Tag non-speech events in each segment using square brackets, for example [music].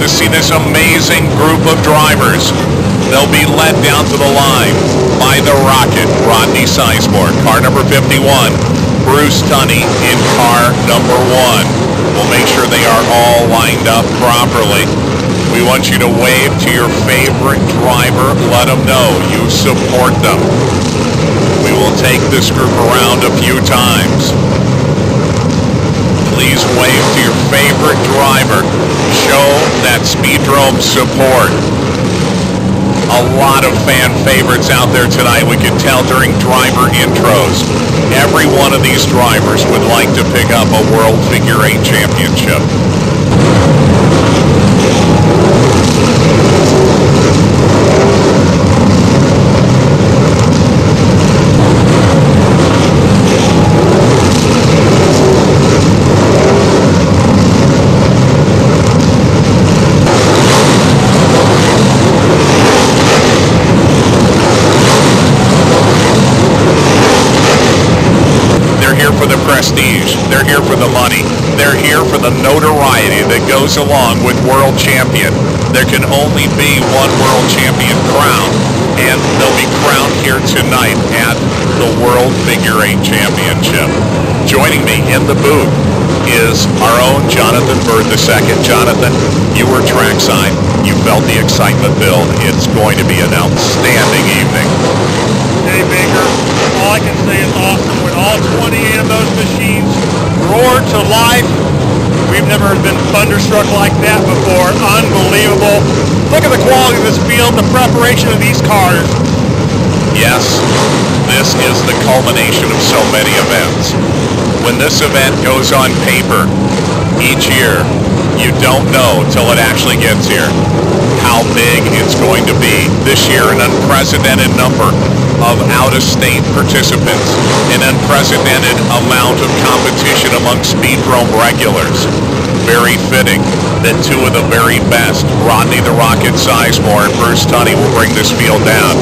To see this amazing group of drivers. They'll be led down to the line by the Rocket, Rodney Sizemore, car number 51. Bruce Tunney in car number one. We'll make sure they are all lined up properly. We want you to wave to your favorite driver. Let them know you support them. We will take this group around a few times. Please wave to your favorite driver. Show that Speedrome support. A lot of fan favorites out there tonight. We could tell during driver intros. Every one of these drivers would like to pick up a World Figure 8 Championship. They're here for the prestige. They're here for the money. They're here for the notoriety that goes along with world champion. There can only be one world champion crowned, and they'll be crowned here tonight at the World Figure Eight Championship. Joining me in the booth is our own Jonathan Byrd II. Jonathan, you were trackside. You felt the excitement build. It's going to be an outstanding evening. Jay Baker, all I can say is awesome when all 28 of those machines roar to life. We've never been thunderstruck like that before. Unbelievable. Look at the quality of this field, the preparation of these cars. Yes, this is the culmination of so many events. When this event goes on paper each year, you don't know till it actually gets here how big it's going to be. This year, an unprecedented number of out-of-state participants, an unprecedented amount of competition among Speedrome regulars. Very fitting that two of the very best, Rodney the Rocket Sizemore and Bruce Tunney, will bring this field down.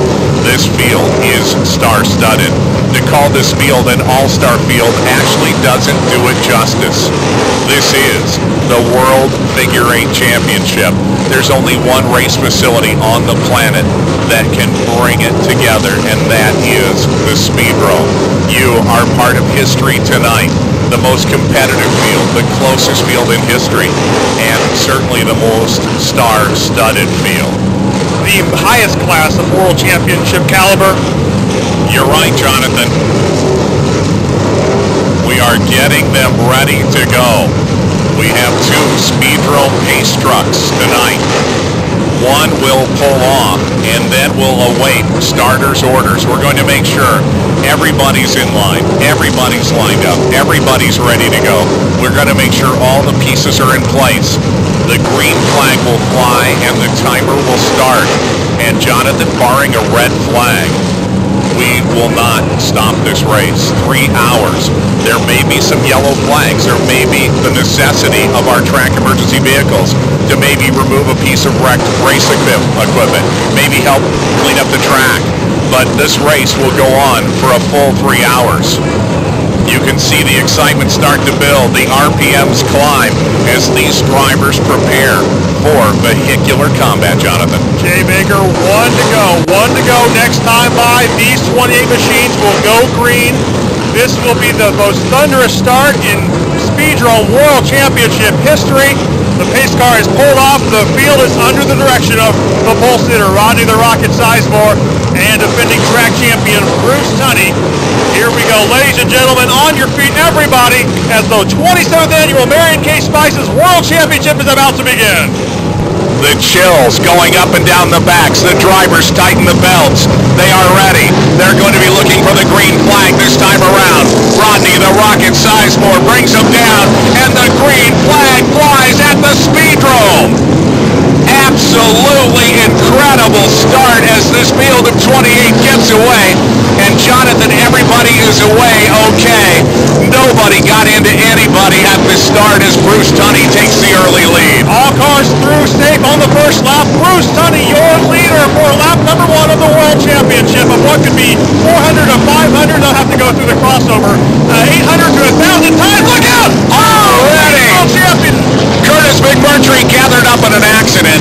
This field is star-studded. To call this field an all-star field actually doesn't do it justice. This is the World Figure Eight Championship. There's only one race facility on the planet that can bring it together, and that is the Speedrome. You are part of history tonight. The most competitive field, the closest field in history, and certainly the most star-studded field. The highest class of world championship caliber. You're right, Jonathan. We are getting them ready to go. We have two Speedrome pace trucks tonight. One will pull off, and then we'll await starters' orders. We're going to make sure everybody's in line, everybody's lined up, everybody's ready to go. We're going to make sure all the pieces are in place. The green flag will fly, and the timer will start. And Jonathan, barring a red flag, we will not stop this race. Three hours. There may be some yellow flags. There may be the necessity of our track emergency vehicles to maybe remove a piece of wrecked race equipment, maybe help clean up the track. But this race will go on for a full three hours. You can see the excitement start to build, the RPMs climb as these drivers prepare for vehicular combat, Jonathan. Jay Baker, one to go. One to go next time by. These 28 machines will go green. This will be the most thunderous start in Speedrome World Championship history. The pace car is pulled off. The field is under the direction of the pole sitter, Rodney the Rocket Sizemore, and defending track champion Bruce Tunney. Here we go, ladies and gentlemen, on your feet, everybody, as the 27th annual Marion K. Spices World Championship is about to begin. The chills going up and down the backs. The drivers tighten the belts. They are ready. They're going to be looking for the green flag this time around. Rodney, the rocket Sizemore, brings them down, and the green flag flies at the Speedrome. Absolutely incredible start as this field of 28 gets away. And Jonathan, everybody is away okay. Nobody got into anybody at the start as Bruce Tunney takes the early lead. All cars through safe on the first lap. Bruce Tunney, your leader for lap number one of the World Championship of what could be 400 to 500. They'll have to go through the crossover. Uh, 800 to 1,000 times. Look out! Already! World champion! Curtis McMurtry gathered up in an accident.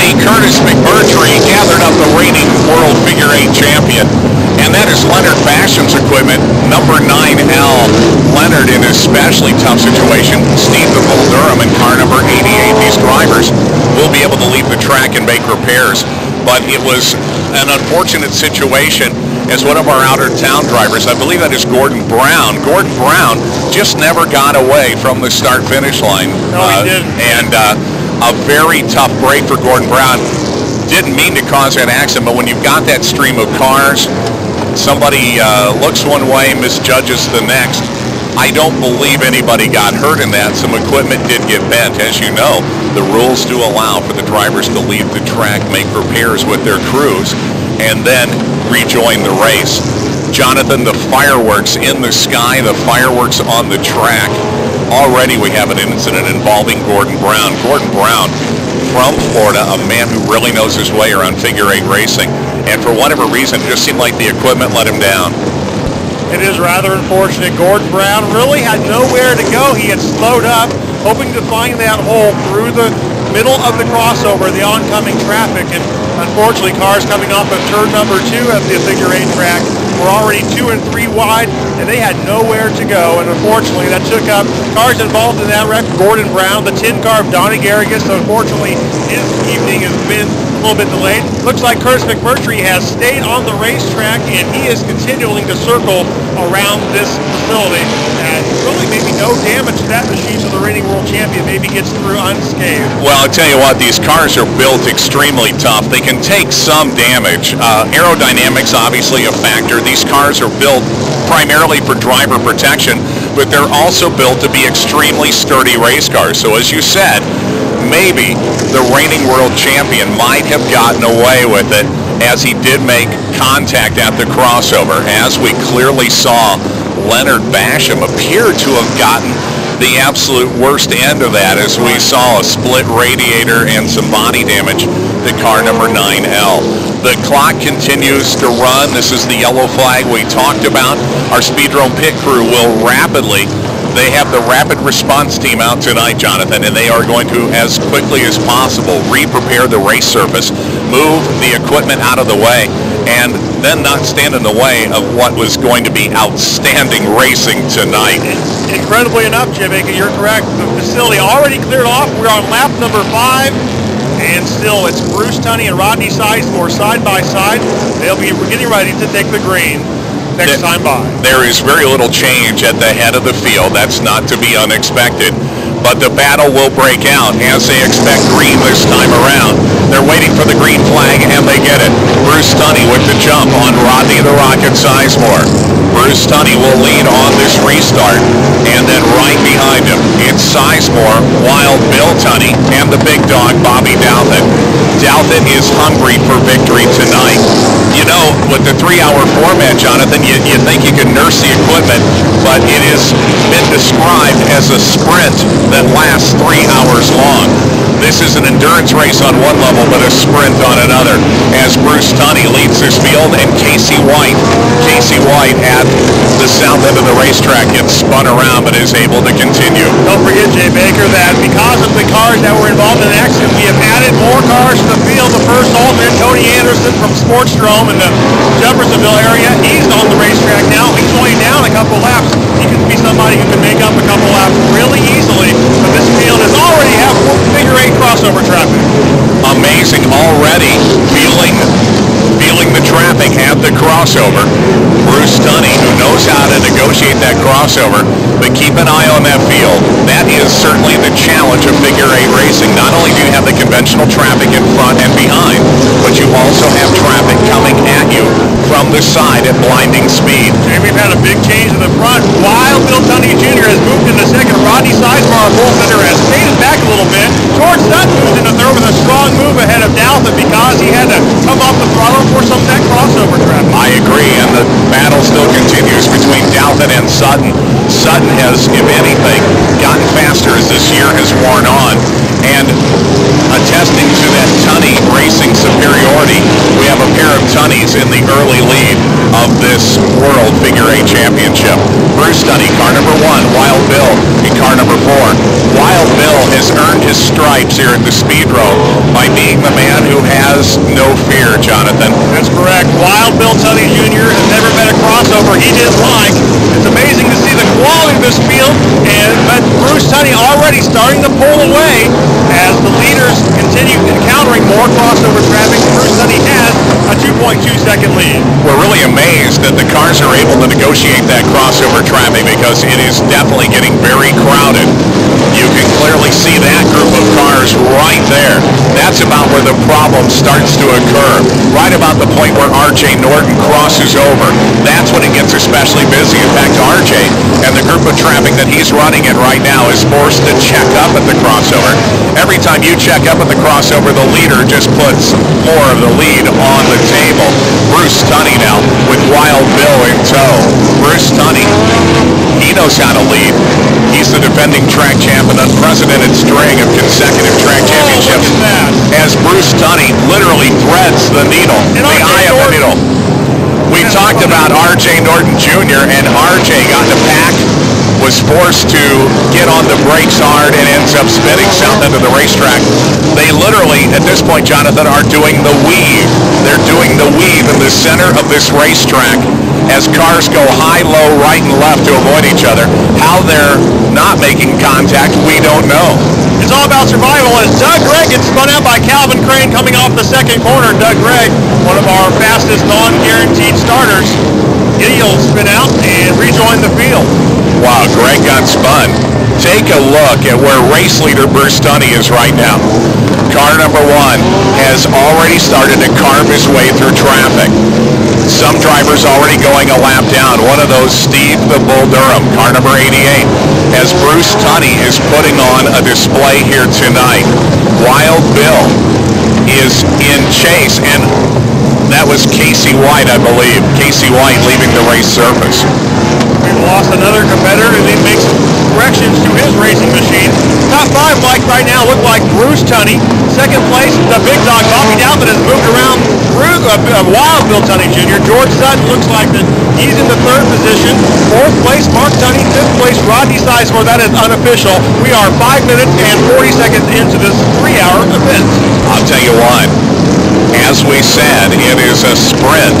Already, Curtis McMurtry gathered up the reigning world figure eight champion. And that is Leonard Basham's equipment, number 9L. Leonard in an especially tough situation. Steve the Bull Durham and car number 88. These drivers will be able to leave the track and make repairs. But it was an unfortunate situation as one of our outer town drivers. I believe that is Gordon Brown. Gordon Brown just never got away from the start-finish line. No, he Uh, didn't. And uh, a very tough break for Gordon Brown. Didn't mean to cause that accident, but when you've got that stream of cars, somebody uh, looks one way, misjudges the next. I don't believe anybody got hurt in that. Some equipment did get bent. As you know, the rules do allow for the drivers to leave the track, make repairs with their crews, and then rejoin the race. Jonathan, the fireworks in the sky, the fireworks on the track. Already we have an incident involving Gordon Brown. Gordon Brown from Florida, a man who really knows his way around figure eight racing. And for whatever reason, it just seemed like the equipment let him down. It is rather unfortunate. Gordon Brown really had nowhere to go. He had slowed up, hoping to find that hole through the middle of the crossover, the oncoming traffic. And unfortunately, cars coming off of turn number two at the figure eight track were already two and three wide, and they had nowhere to go. And unfortunately, that took up cars involved in that wreck. Gordon Brown, the 10 car of Donnie Garrigus. So unfortunately, his evening has been a little bit delayed. Looks like Curtis McMurtry has stayed on the racetrack and he is continuing to circle around this facility. And really maybe no damage to that machine so the reigning world champion maybe gets through unscathed. Well, I'll tell you what, these cars are built extremely tough. They can take some damage. Uh, aerodynamics, obviously, a factor. These cars are built primarily for driver protection, but they're also built to be extremely sturdy race cars. So as you said, maybe the reigning world champion might have gotten away with it as he did make contact at the crossover. As we clearly saw, Leonard Basham appeared to have gotten the absolute worst end of that as we saw a split radiator and some body damage to car number 9L. The clock continues to run. This is the yellow flag we talked about. Our Speedrome pit crew will rapidly they have the rapid response team out tonight, Jonathan, and they are going to, as quickly as possible, re-prepare the race surface, move the equipment out of the way, and then not stand in the way of what was going to be outstanding racing tonight. Incredibly enough, Jim Aiken, you're correct. The facility already cleared off. We're on lap number five. And still, it's Bruce Tunney and Rodney Sizemore side by side. They'll be getting ready to take the green next time by. There is very little change at the head of the field. That's not to be unexpected. but the battle will break out as they expect green this time around. They're waiting for the green flag, and they get it. Bruce Tunney with the jump on Rodney the Rocket Sizemore. Bruce Tunney will lead on this restart, and then right behind him, it's Sizemore, Wild Bill Tunney, and the big dog, Bobby Douthit. Douthit is hungry for victory tonight. You know, with the three-hour format, Jonathan, you, you think you can nurse the equipment, but it has been described as a sprint that lasts three hours long. This is an endurance race on one level, but a sprint on another. As Bruce Tunney leads this field, and Casey White, Casey White at the south end of the racetrack gets spun around, but is able to continue. Don't forget, Jay Baker, that because of the cars that were involved in the accident, we have added more cars to the field. The first alternate, Tony Anderson from Sportsdrome in the Jeffersonville area, he's on the racetrack now. He's only down a couple laps. He can be somebody who can make up a couple laps really easily, but this field has already have figure eight crossover traffic. Amazing already feeling feeling the traffic at the crossover. Bruce Tunney, who knows how to negotiate that crossover, but keep an eye on that field. That is certainly the challenge of figure eight racing. Not only do you have the conventional traffic in front and behind, but you also have traffic coming at you from the side at blinding speed. And we've had a big change in the front. Wild Bill Tunney Jr. has moved into second. Rodney Sizemore, our bullfender, has faded back a little bit. George Sutton moved into third with a strong move ahead of Douthit because he had to come off the throttle for some of that crossover traffic. I agree, and the battle still continues between Douthit and Sutton. Sutton has, if anything, gotten faster as this year has worn on. And attesting to that Tunney racing superiority, we have a pair of Tunneys in the early lead of this World Figure Eight Championship. Bruce Tunney, car number one, Wild Bill in car number four. Wild Bill has earned his stripes here at the Speedrome by being the man who has no fear, Jonathan. That's correct. Wild Bill Tunney Jr. has never been a crossover he didn't like. It's amazing to see the quality of this field, and but Bruce Tunney already starting to pull away as the leaders continue encountering more crossover traffic. Bruce Tunney has a 2.2 second lead. We're really amazed that the cars are able to negotiate that crossover traffic because it is definitely getting very crowded. You can clearly see that group of cars right there. That's about where the problem starts to occur. Right about the point where RJ Norton crosses over. That's when it gets especially busy. In fact, RJ and the group of traffic that he's running in right now is forced to check up at the crossover. Every time you check up at the crossover, the leader just puts more of the lead on the table. Bruce Tunney now with Wild Bill in tow. Bruce Tunney, he knows how to lead. He's the defending track champ, an unprecedented string of consecutive track championships. Oh, look at that. As Bruce Tunney literally threads the needle, And the eye of the needle. We talked about R.J. Norton Jr. and R.J. got a pack, was forced to get on the brakes hard and ends up spinning south end of the racetrack. They literally, at this point, Jonathan, are doing the weave. They're doing the weave in the center of this racetrack as cars go high, low, right, and left to avoid each other. How they're not making contact, we don't know. It's all about survival as Doug Gregg gets spun out by Calvin Crane coming off the second corner. Doug Gregg, one of our fastest non-guaranteed starters. He'll spin out and rejoin the field. Wow, Gregg got spun. Take a look at where race leader Bruce Tunney is right now. Car number one has already started to carve his way through traffic. Some drivers already going a lap down. One of those, Steve the Bull Durham, car number 88, as Bruce Tunney is putting on a display here tonight. Wild Bill is in chase, and that was Casey White, I believe. Casey White leaving the race surface. We've lost another competitor and he makes corrections to his racing machine. Top five, like right now, look like Bruce Tunney. Second place, the big dog Bobby Dalvin has moved around through uh, uh, Wild Bill Tunney Jr. George Sutton looks like that he's in the third position. Fourth place, Mark Tunney. Fifth place, Rodney Sizemore. That is unofficial. We are five minutes and 40 seconds into this three-hour event. I'll tell you what, as we said, it is a sprint,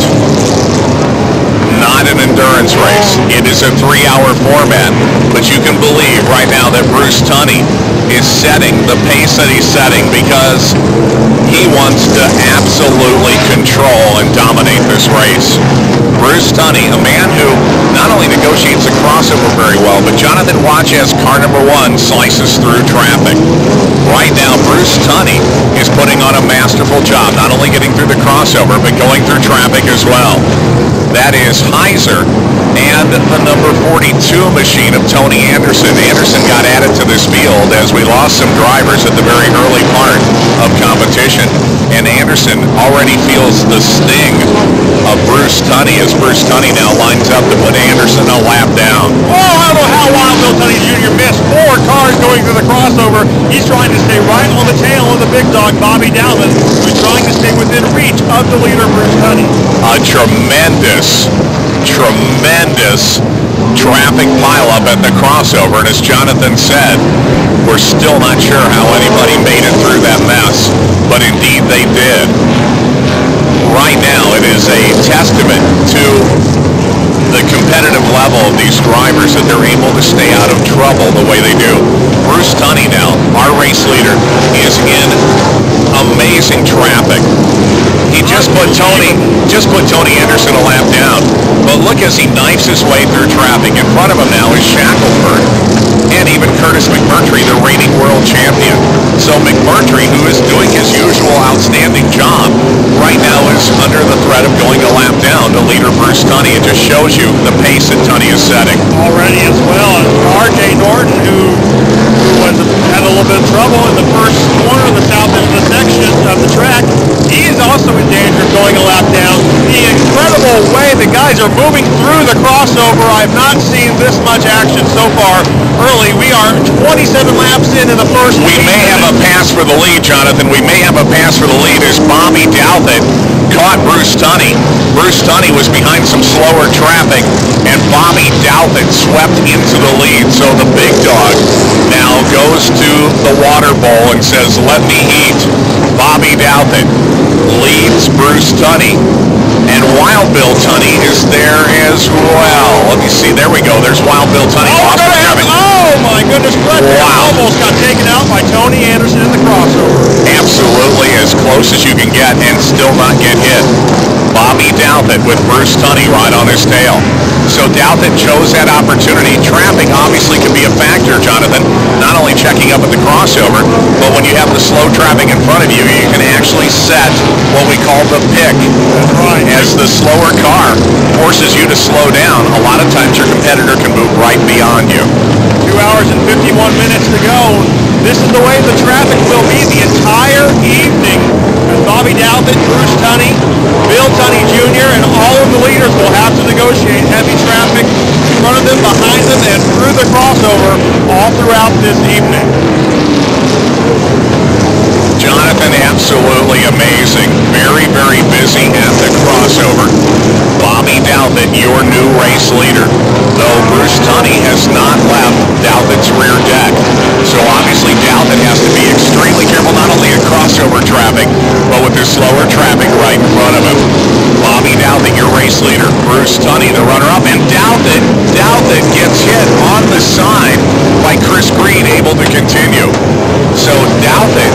not an endurance race. It is a three-hour format, but you can believe right now that Bruce Tunney is setting the pace that he's setting because he wants to absolutely control and dominate this race. Bruce Tunney, a man who not only negotiates the crossover very well, but Jonathan watch as car number one slices through traffic. Right now, Bruce Tunney is putting on a masterful job, not only getting through the crossover, but going through traffic as well. That is Heiser and the number 42 machine of Tony Anderson. Anderson got added to this field as we lost some drivers at the very early part of competition. And Anderson already feels the sting of Bruce Tunney as Bruce Tunney now lines up to put Anderson a lap down. Oh, I don't know how Wild Bill Tunney Jr. missed four cars going through the crossover. He's trying to stay right on the tail of the big dog, Bobby Dalton, who's trying to stay within reach of the leader, Bruce Tunney. A tremendous, tremendous traffic pileup at the crossover. And as Jonathan said, we're still not sure how anybody made it through that mess. But indeed they did. Right now it is a testament to level of these drivers that they're able to stay out of trouble the way they do. Bruce Tunney now, our race leader, is in amazing traffic. He just put Tony, just put Tony Anderson a lap down. But look as he knifes his way through traffic. In front of him now is Shackelford and even Curtis McMurtry, the reigning world champion. So McMurtry, who is doing his usual outstanding job, right now is under the threat of going a lap down to leader Bruce Tunney. It just shows you the pace that Tunney is setting. Already as well as R.J. Norton, who, who had a little bit of trouble in the first corner of the south end of the section of the track. He is also in danger of going a lap down. The incredible way the guys are moving through the crossover. I've not seen this much action so far early. We are 27 laps in in the first. We may have a pass for the lead, Jonathan. We may have a pass for the lead as Bobby Douthit caught Bruce Tunney. Bruce Tunney was behind some slower traffic, and Bobby Douthit swept into the lead. So the big dog now goes to the water bowl and says, let me eat. Bobby Douthit leads Bruce Tunney. And Wild Bill Tunney is there as well. Let me see. There we go. There's Wild Bill Tunney. Oh, off the gonna traffic. have- oh my goodness, Fred Wow. almost got taken out by Tony Anderson in the crossover. absolutely as close as you can get and still not get hit. Bobby Douthit with Bruce Tunney right on his tail. So Douthit chose that opportunity. Trapping obviously can be a factor, Jonathan, not only checking up at the crossover, but when you have the slow trapping in front of you, you can actually set what we call the pick. Right. As the slower car forces you to slow down, a lot of times your competitor can move right beyond you. Two hours and 51 minutes to go. This is the way the traffic will be the entire evening. Bobby Douthit, Bruce Tunney, Bill Tunney Jr., and all of the leaders will have to negotiate heavy traffic in front of them, behind them, and through the crossover all throughout this evening. Jonathan, absolutely amazing. Very, very busy at the crossover. Bobby Douthit, your new race leader. Though Bruce Tunney has not left Douthit's rear deck. So obviously Douthit has to be extremely careful, not only in crossover traffic, but with the slower traffic right in front of him. Bobby Douthit, your race leader. Bruce Tunney, the runner-up. And Douthit, Douthit gets hit on the side by Chris Green, able to continue. So Douthit,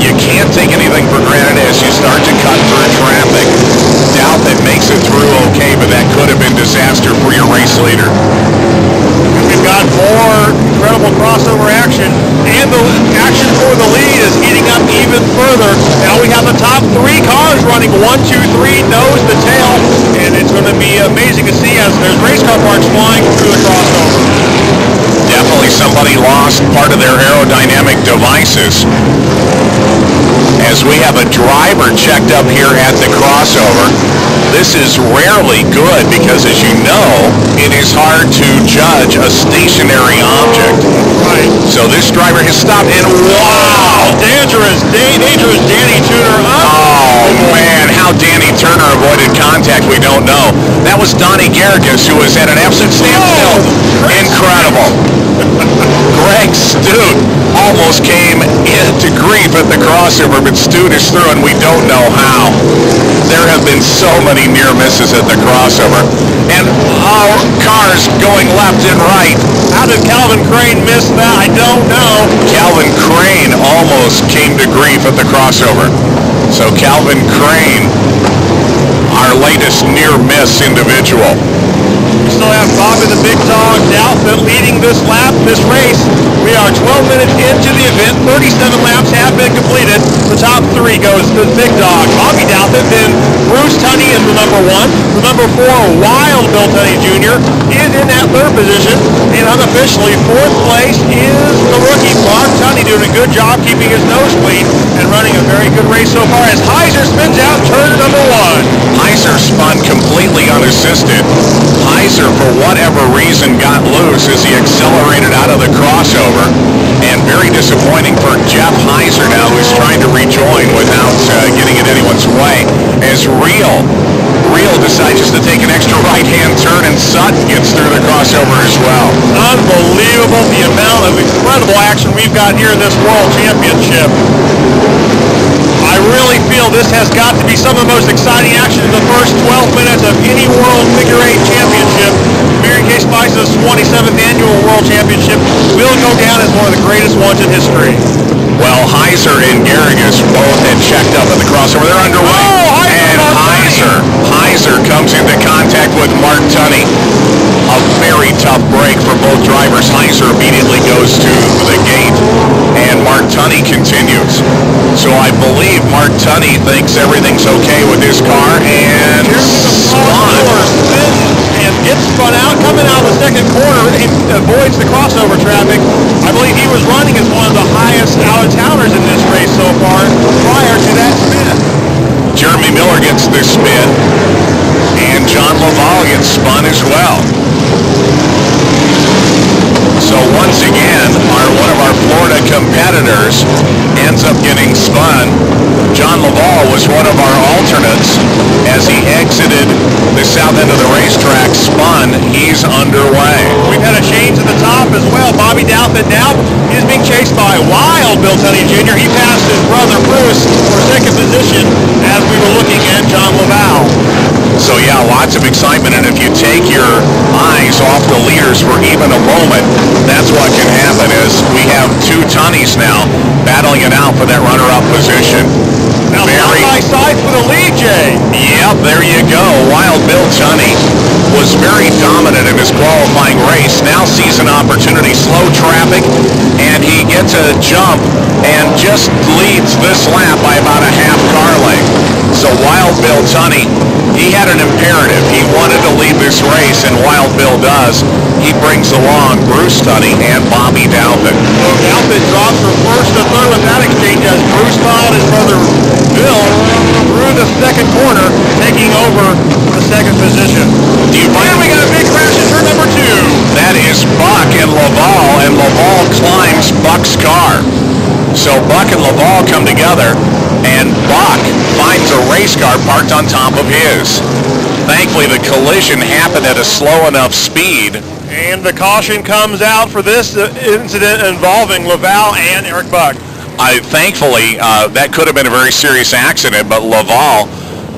you can't take anything for granted as you start to cut through traffic. Douthit makes it through okay, but that could have been disaster for your race leader. And we've got more incredible crossover action, and the action for the lead is heating up even further. Now we have the top three cars running one, two, three, nose to tail, and it's going to be amazing to see as there's race car parts flying through the crossover. Definitely somebody lost part of their aerodynamic devices. As we have a driver checked up here at the crossover, this is rarely good because as you know, it is hard to judge a stationary object. Right. So this driver has stopped and wow! Dangerous, da- dangerous Danny Turner up. Oh man, how Danny Turner avoided contact, we don't know. That was Donnie Garrigus who was at an absolute standstill. Oh, Incredible. Greg Stute almost came into grief at the crossover, but Stute is through, and we don't know how. There have been so many near misses at the crossover, and our cars going left and right. How did Calvin Crane miss that? I don't know. Calvin Crane almost came to grief at the crossover. So Calvin Crane, our latest near miss individual. Still have Bobby the Big Dog Douthat leading this lap, this race. We are 12 minutes into the event. 37 laps have been completed. The top three goes to the Big Dog. Bobby Douthat, then Bruce Tunney is the number one. The number four, Wild Bill Tunney Jr. is in that third position. And unofficially, fourth place is the rookie, Mark Tunney, doing a good job keeping his nose clean and running a very good race so far as Heiser spins out turn number one. Heiser spun completely unassisted. Heiser, for whatever reason, got loose as he accelerated out of the crossover. And very disappointing for Jeff Heiser now, who's trying to rejoin without uh, getting in anyone's way. As Real, Real decides just to take an extra right-hand turn, and Sutton gets through the crossover as well. Unbelievable the amount of incredible action we've got here in this World Championship. I really feel this has got to be some of the most exciting action in the first 12 minutes of any World Figure 8 Championship. Marion Case Bison's 27th Annual World Championship will go down as one of the greatest ones in history. Well, Heiser and Garrigus both had checked up at the crossover. They're underway. Oh, Heiser, and Heiser, Heiser comes into contact with Mark Tunney. A very tough break for both drivers. Heiser immediately goes to the gate, and Mark Tunney continues. So I believe Mark Tunney thinks everything's okay with his car, and spun. Gets spun out, coming out of the second corner, he avoids the crossover traffic. I believe he was running as one of the highest out-of-towners in this race so far prior to that spin. Jeremy Miller gets the spin, and John Laval gets spun as well. So once again, our, one of our Florida competitors ends up getting spun. John Laval was one of our alternates as he exited the south end of the racetrack, spun. He's underway. We've had a change at the top as well. Bobby Douthat now is being chased by Wild Bill Tunney Jr. He passed his brother Bruce for second position as we were looking at John Laval. So yeah, lots of excitement, and if you take your eyes off the leaders for even a moment, that's what can happen is we have two Tunneys now battling it out for that runner-up position. Now side by side for the lead, Jay. Yep, there you go. Wild Bill Tunney was very dominant in his qualifying race. Now sees an opportunity, slow traffic, and he gets a jump and just leads this lap by about a half car length. So Wild Bill Tunney, he had an imperative. He wanted to lead this race, and Wild Bill does. He brings along Bruce Tunney and Bobby Douthat. So Douthat drops from first to third with that exchange as Bruce followed his brother Bill through the second corner, taking over the second position. Do you find And we got a big crash in turn number two. That is Buck and Laval, and Laval climbs Buck's car. So Buck and Laval come together, and Buck race car parked on top of his. Thankfully, the collision happened at a slow enough speed. And the caution comes out for this incident involving Laval and Eric Buck. I, thankfully, uh, that could have been a very serious accident, but Laval,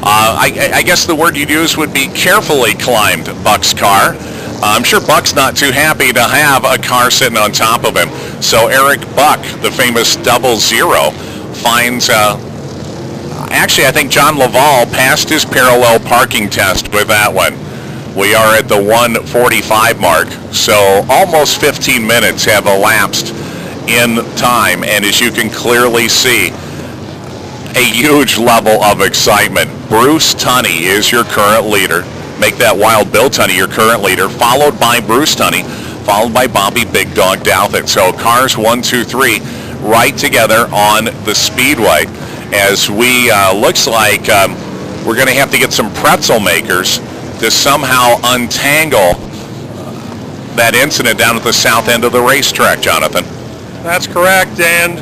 uh, I, I guess the word you'd use would be carefully climbed Buck's car. Uh, I'm sure Buck's not too happy to have a car sitting on top of him. So Eric Buck, the famous double zero, finds, uh, actually I think John Laval passed his parallel parking test with that one. We are at the 145 mark, so almost 15 minutes have elapsed in time, and as you can clearly see, a huge level of excitement. Bruce Tunney is your current leader. Make that Wild Bill Tunney your current leader, followed by Bruce Tunney, followed by Bobby Big Dog Douthat. So cars one, two, three, right together on the speedway. As we uh, looks like um, we're going to have to get some pretzel makers to somehow untangle that incident down at the south end of the racetrack, Jonathan. That's correct, and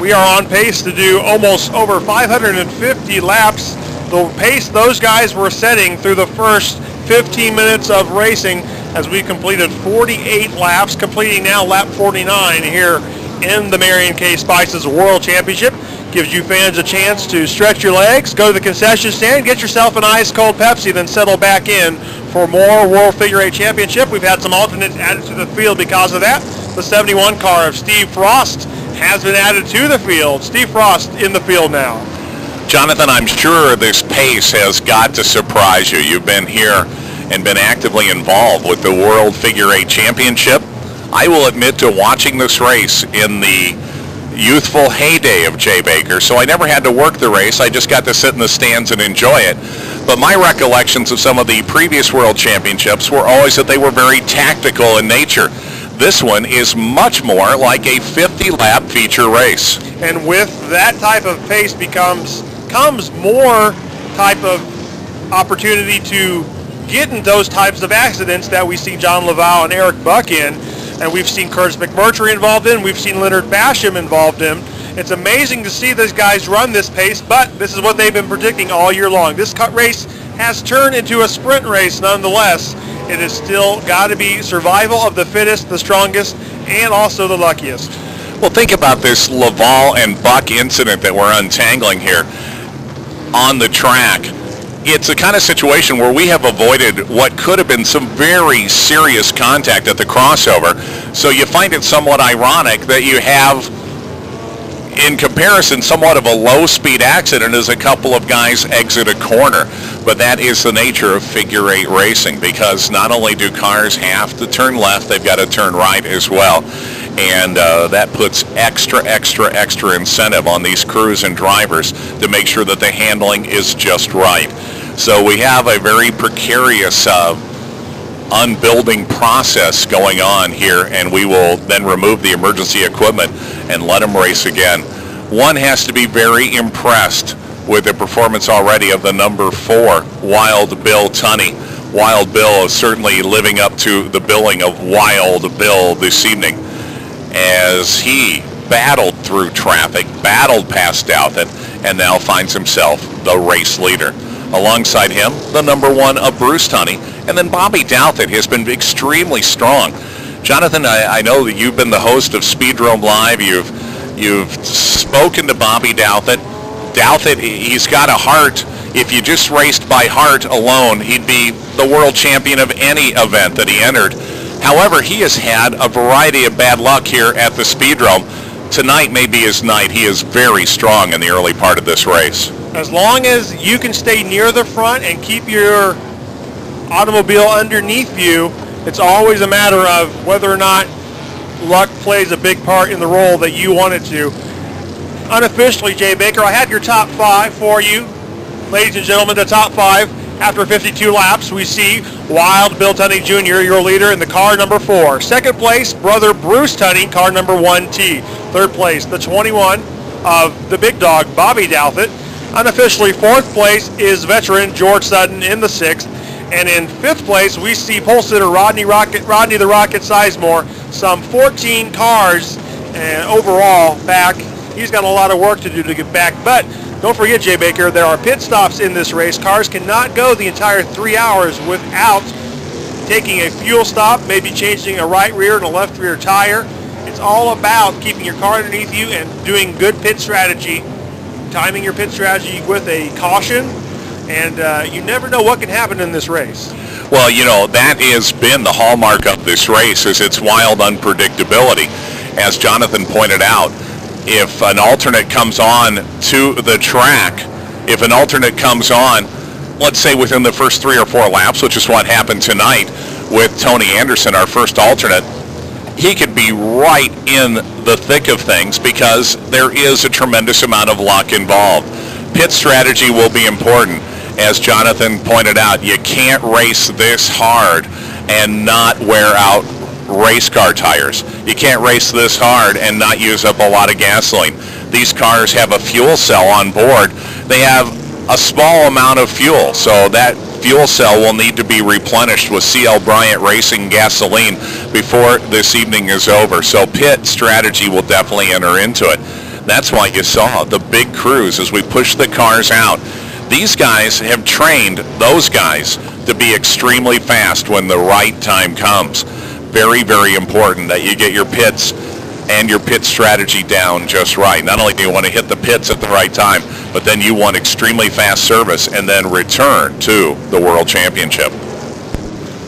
we are on pace to do almost over 550 laps. The pace those guys were setting through the first 15 minutes of racing as we completed 48 laps, completing now lap 49 here in the Marion K. Spices World Championship. Gives you fans a chance to stretch your legs, go to the concession stand, get yourself an ice cold Pepsi, then settle back in for more World Figure Eight Championship. We've had some alternates added to the field because of that. The 71 car of Steve Frost has been added to the field. Steve Frost in the field now. Jonathan, I'm sure this pace has got to surprise you. You've been here and been actively involved with the World Figure Eight Championship. I will admit to watching this race in the youthful heyday of Jay Baker, so I never had to work the race. I just got to sit in the stands and enjoy it. But my recollections of some of the previous World Championships were always that they were very tactical in nature. This one is much more like a 50-lap feature race. And with that type of pace becomes comes more type of opportunity to get in those types of accidents that we see John Laval and Eric Buck in and we've seen Curtis McMurtry involved in, we've seen Leonard Basham involved in. It's amazing to see these guys run this pace, but this is what they've been predicting all year long. This cut race has turned into a sprint race nonetheless. It has still got to be survival of the fittest, the strongest, and also the luckiest. Well, think about this Laval and Buck incident that we're untangling here on the track it's a kind of situation where we have avoided what could have been some very serious contact at the crossover. So you find it somewhat ironic that you have, in comparison, somewhat of a low-speed accident as a couple of guys exit a corner. But that is the nature of figure eight racing because not only do cars have to turn left, they've got to turn right as well and uh, that puts extra, extra, extra incentive on these crews and drivers to make sure that the handling is just right. So we have a very precarious uh, unbuilding process going on here, and we will then remove the emergency equipment and let them race again. One has to be very impressed with the performance already of the number four, Wild Bill Tunney. Wild Bill is certainly living up to the billing of Wild Bill this evening as he battled through traffic, battled past Douthat, and now finds himself the race leader. Alongside him, the number one of Bruce Tunney, and then Bobby Douthat has been extremely strong. Jonathan, I, I know that you've been the host of Speedrome Live. You've you've spoken to Bobby Douthat. Douthat, he's got a heart. If you just raced by heart alone, he'd be the world champion of any event that he entered. However, he has had a variety of bad luck here at the Speedrome. Tonight may be his night. He is very strong in the early part of this race. As long as you can stay near the front and keep your automobile underneath you, it's always a matter of whether or not luck plays a big part in the role that you want it to. Unofficially, Jay Baker, I have your top five for you. Ladies and gentlemen, the top five after 52 laps, we see Wild Bill Tunney Jr., your leader in the car number four. Second place, brother Bruce Tunney, car number 1T. Third place, the 21 of the big dog, Bobby Douthat. Unofficially, fourth place is veteran George Sutton in the sixth. And in fifth place, we see pole sitter Rodney, Rocket, Rodney the Rocket Sizemore, some 14 cars and overall back. He's got a lot of work to do to get back, but don't forget, Jay Baker, there are pit stops in this race. Cars cannot go the entire three hours without taking a fuel stop, maybe changing a right rear and a left rear tire. It's all about keeping your car underneath you and doing good pit strategy, timing your pit strategy with a caution, and uh, you never know what can happen in this race. Well, you know, that has been the hallmark of this race is its wild unpredictability. As Jonathan pointed out, if an alternate comes on to the track, if an alternate comes on, let's say within the first three or four laps, which is what happened tonight with Tony Anderson, our first alternate, he could be right in the thick of things because there is a tremendous amount of luck involved. Pit strategy will be important. As Jonathan pointed out, you can't race this hard and not wear out race car tires. You can't race this hard and not use up a lot of gasoline. These cars have a fuel cell on board. They have a small amount of fuel, so that fuel cell will need to be replenished with CL Bryant Racing gasoline before this evening is over. So pit strategy will definitely enter into it. That's why you saw the big crews as we push the cars out. These guys have trained those guys to be extremely fast when the right time comes very, very important that you get your pits and your pit strategy down just right. Not only do you want to hit the pits at the right time, but then you want extremely fast service and then return to the World Championship.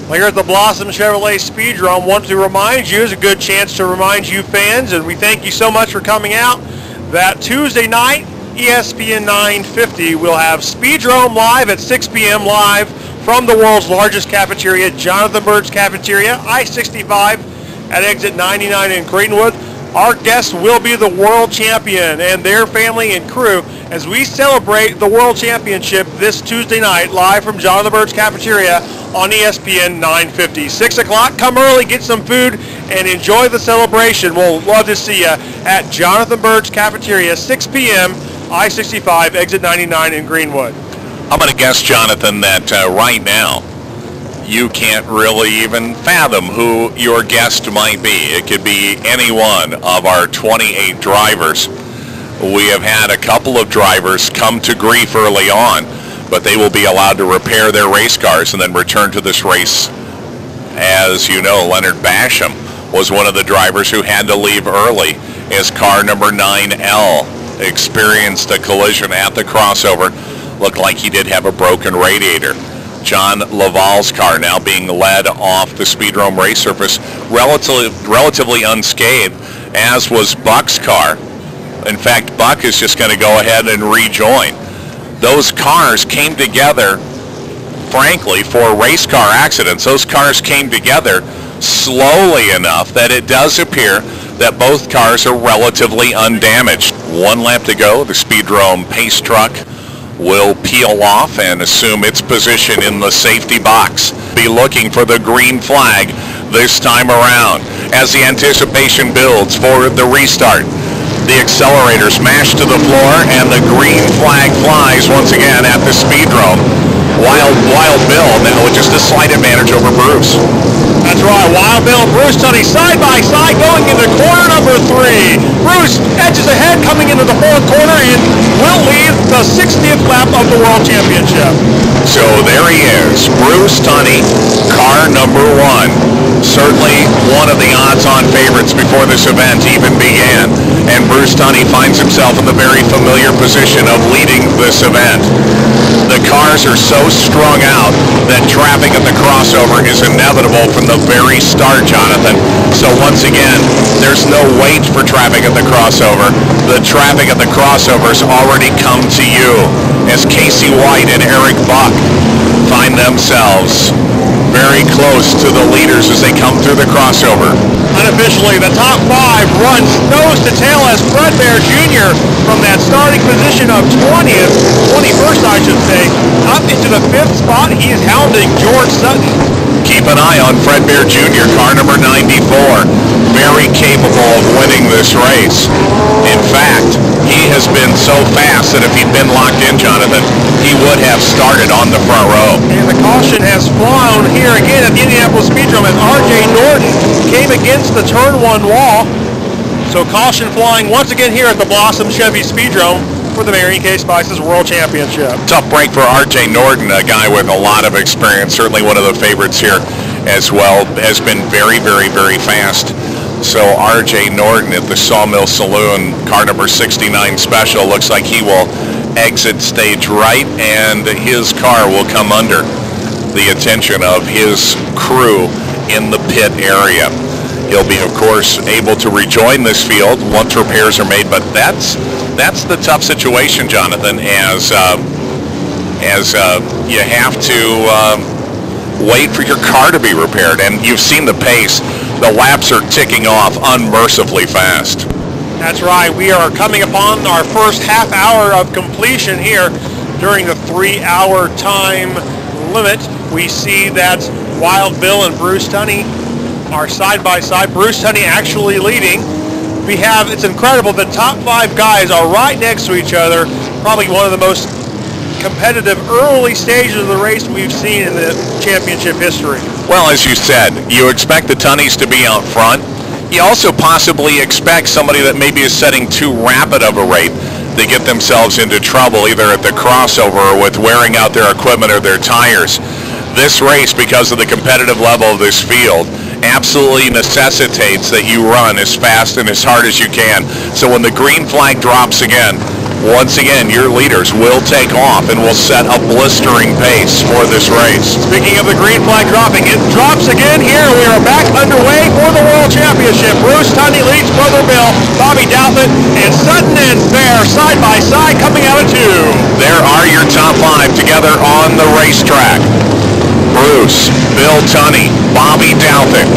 Well, here at the Blossom Chevrolet Speedrome, want to remind you, is a good chance to remind you fans, and we thank you so much for coming out, that Tuesday night, ESPN 950 will have Speedrome live at 6 p.m. live from the world's largest cafeteria, Jonathan Byrd's Cafeteria, I-65 at exit 99 in Greenwood. Our guests will be the world champion and their family and crew as we celebrate the world championship this Tuesday night live from Jonathan Byrd's Cafeteria on ESPN 950. 6 o'clock, come early, get some food, and enjoy the celebration. We'll love to see you at Jonathan Byrd's Cafeteria, 6 p.m., I-65, exit 99 in Greenwood. I'm going to guess, Jonathan, that uh, right now you can't really even fathom who your guest might be. It could be any one of our 28 drivers. We have had a couple of drivers come to grief early on, but they will be allowed to repair their race cars and then return to this race. As you know, Leonard Basham was one of the drivers who had to leave early. His car number 9L experienced a collision at the crossover. Looked like he did have a broken radiator. John Laval's car now being led off the Speedrome race surface relatively, relatively unscathed, as was Buck's car. In fact, Buck is just going to go ahead and rejoin. Those cars came together, frankly, for race car accidents. Those cars came together slowly enough that it does appear that both cars are relatively undamaged. One lap to go. The Speedrome pace truck will peel off and assume its position in the safety box. Be looking for the green flag this time around as the anticipation builds for the restart. The accelerator smashed to the floor and the green flag flies once again at the speedrome. Wild, Wild Bill now with just a slight advantage over Bruce. That's right, Wild Bill and Bruce Tunney side by side going into corner number three. Bruce edges ahead coming into the fourth corner and will lead the 60th lap of the World Championship. So there he is, Bruce Tunney, car number one. Certainly one of the odds-on favorites before this event even began. And Bruce Tunney finds himself in the very familiar position of leading this event. The cars are so strung out that traffic at the crossover is inevitable from the very start, Jonathan. So once again, there's no wait for traffic at the crossover. The traffic at the crossovers already come to you as Casey White and Eric Buck find themselves very close to the leaders as they come through the crossover. Unofficially, the top five runs nose to tail as Fred Bear Jr. from that starting position of 20th, 21st I should say, up into the fifth spot. He is hounding George Sutton. Keep an eye on Fred Bear Jr., car number 94. Very capable of winning this race. In fact, he has been so fast that if he'd been locked in, Jonathan, he would have started on the front row. And the caution has flown here again at the Indianapolis Speedrome as R.J. Norton came against the turn one wall. So caution flying once again here at the Blossom Chevy Speedrome for the Marion Kay Spices World Championship. Tough break for R.J. Norton, a guy with a lot of experience, certainly one of the favorites here as well, has been very, very, very fast. So R.J. Norton at the Sawmill Saloon, car number 69 special, looks like he will exit stage right and his car will come under the attention of his crew in the pit area. He'll be, of course, able to rejoin this field once repairs are made, but that's that's the tough situation, Jonathan, as uh, as uh, you have to um, wait for your car to be repaired, and you've seen the pace. The laps are ticking off unmercifully fast. That's right. We are coming upon our first half hour of completion here during the three-hour time limit. We see that Wild Bill and Bruce Tunney are side by side. Bruce Tunney actually leading. We have, it's incredible, the top five guys are right next to each other. Probably one of the most competitive early stages of the race we've seen in the championship history. Well, as you said, you expect the Tunneys to be out front. You also possibly expect somebody that maybe is setting too rapid of a rate to get themselves into trouble either at the crossover or with wearing out their equipment or their tires. This race, because of the competitive level of this field, absolutely necessitates that you run as fast and as hard as you can. So when the green flag drops again, once again, your leaders will take off and will set a blistering pace for this race. Speaking of the green flag dropping, it drops again here. We are back underway for the World Championship. Bruce Tunney leads Brother Bill, Bobby Douthat, and Sutton and Bear side by side coming out of two. There are your top five together on the racetrack. Bruce, Bill Tunney, Bobby Douthat,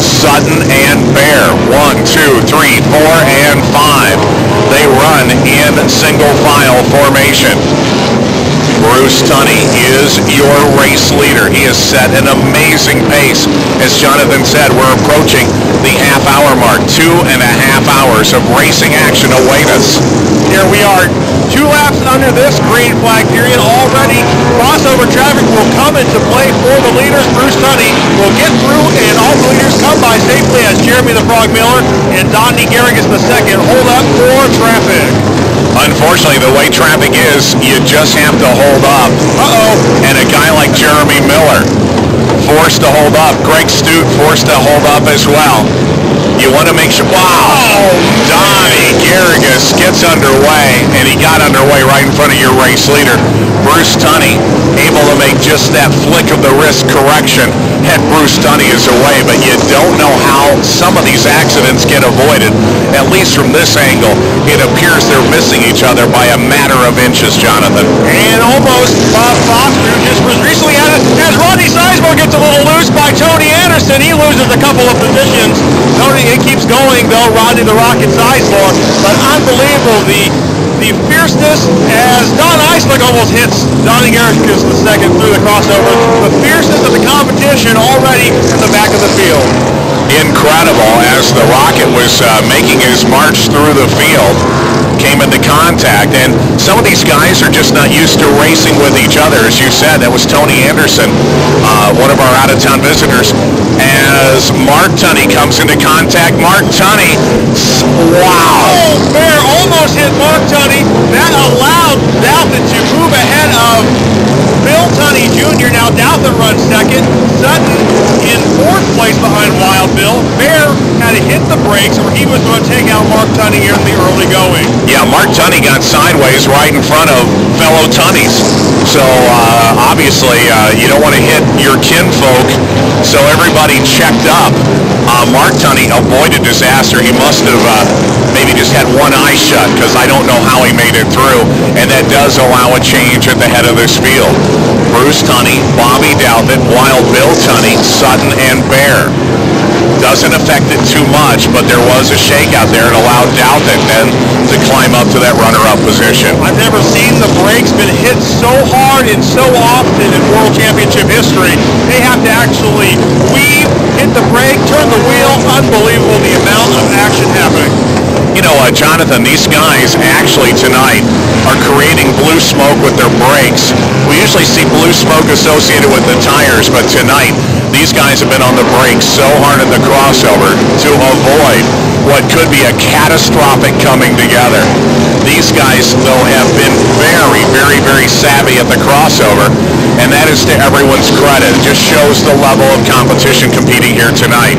Sutton and Bear. One, two, three, four, and five. They run in single file formation. Bruce Tunney is your race leader. He has set an amazing pace. As Jonathan said, we're approaching the half hour mark. Two and a half hours of racing action await us. Here we are, two laps under this green flag period already. Crossover traffic will come into play for the leaders. Bruce Tunney will get through and all the leaders come by safely as Jeremy the Frog Miller and Donnie Garrigus the second, hold up for traffic. Unfortunately, the way traffic is, you just have to hold up. Uh-oh. And a guy like Jeremy Miller forced to hold up. Gregg Stute forced to hold up as well. You want to make sure, wow, Donnie Garrigus gets underway, and he got underway right in front of your race leader. Bruce Tunney able to make just that flick of the wrist correction. Head Bruce Tunney is away, but you don't know how some of these accidents get avoided. At least from this angle, it appears they're missing each other by a matter of inches, Jonathan. And almost Bob Foster, who just was recently out of, as Rodney Sizemore gets a little loose by Tony Anderson. He loses a couple of positions. Tony, it keeps going though, Rodney the Rocket Sizemore. But unbelievable, the the fierceness as Don Eislich almost hits Donnie Garrigus the second through the crossover. The fierceness of the competition already in the back of the field. Incredible as the Rocket was uh, making his march through the field came into contact. And some of these guys are just not used to racing with each other. As you said, that was Tony Anderson, uh, one of our out-of-town visitors. As Mark Tunney comes into contact, Mark Tunney, wow. Oh, Bear almost hit Mark Tunney. That allowed Douthat to move ahead of Bill Tunney Jr. Now Douthat runs second. Sutton in fourth place behind Wild Bill. Bear had to hit the brakes or he was going to take out Mark Tunney here in the early going. Yeah, Mark Tunney got sideways right in front of fellow Tunneys. So uh, obviously uh, you don't want to hit your kinfolk. So everybody checked up. Uh, Mark Tunney avoided disaster. He must have uh, maybe just had one eye shut because I don't know how he made it through. And that does allow a change at the head of this field. Bruce Tunney, Bobby Douthat, Wild Bill Tunney, Sutton, and Bear. Doesn't affect it too much, but there was a shakeout there and allowed Douthat then to climb up to that runner-up position. I've never seen the brakes been hit so hard and so often in World Championship history. They have to actually weave, hit the brake, turn the wheel. Unbelievable the amount of action happening. You know, uh, Jonathan, these guys actually tonight are creating blue smoke with their brakes. We usually see blue smoke associated with the tires, but tonight these guys have been on the brakes so hard in the crossover to avoid what could be a catastrophic coming together. These guys, though, have been very, very, very savvy at the crossover, and that is to everyone's credit. It just shows the level of competition competing here tonight.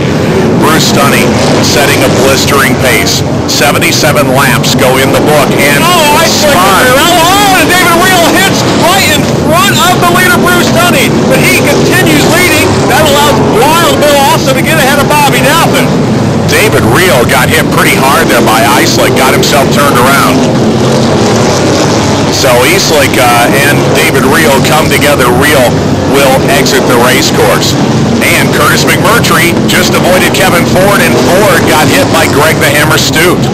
Bruce Tunney setting a blistering pace. 77 laps go in the book, and Oh, I spun. Oh, and David Reel hits right in front of the leader, Bruce Tunney. But he continues leading. That allows Wild Bill also to get ahead of Bobby Douthat. David Reel got hit pretty hard there by Eislich, got himself turned around. So Eastlick uh, and David Reel come together. Reel will exit the race course. And Curtis McMurtry just avoided Kevin Ford, and Ford got hit by Gregg the Hammer Stute.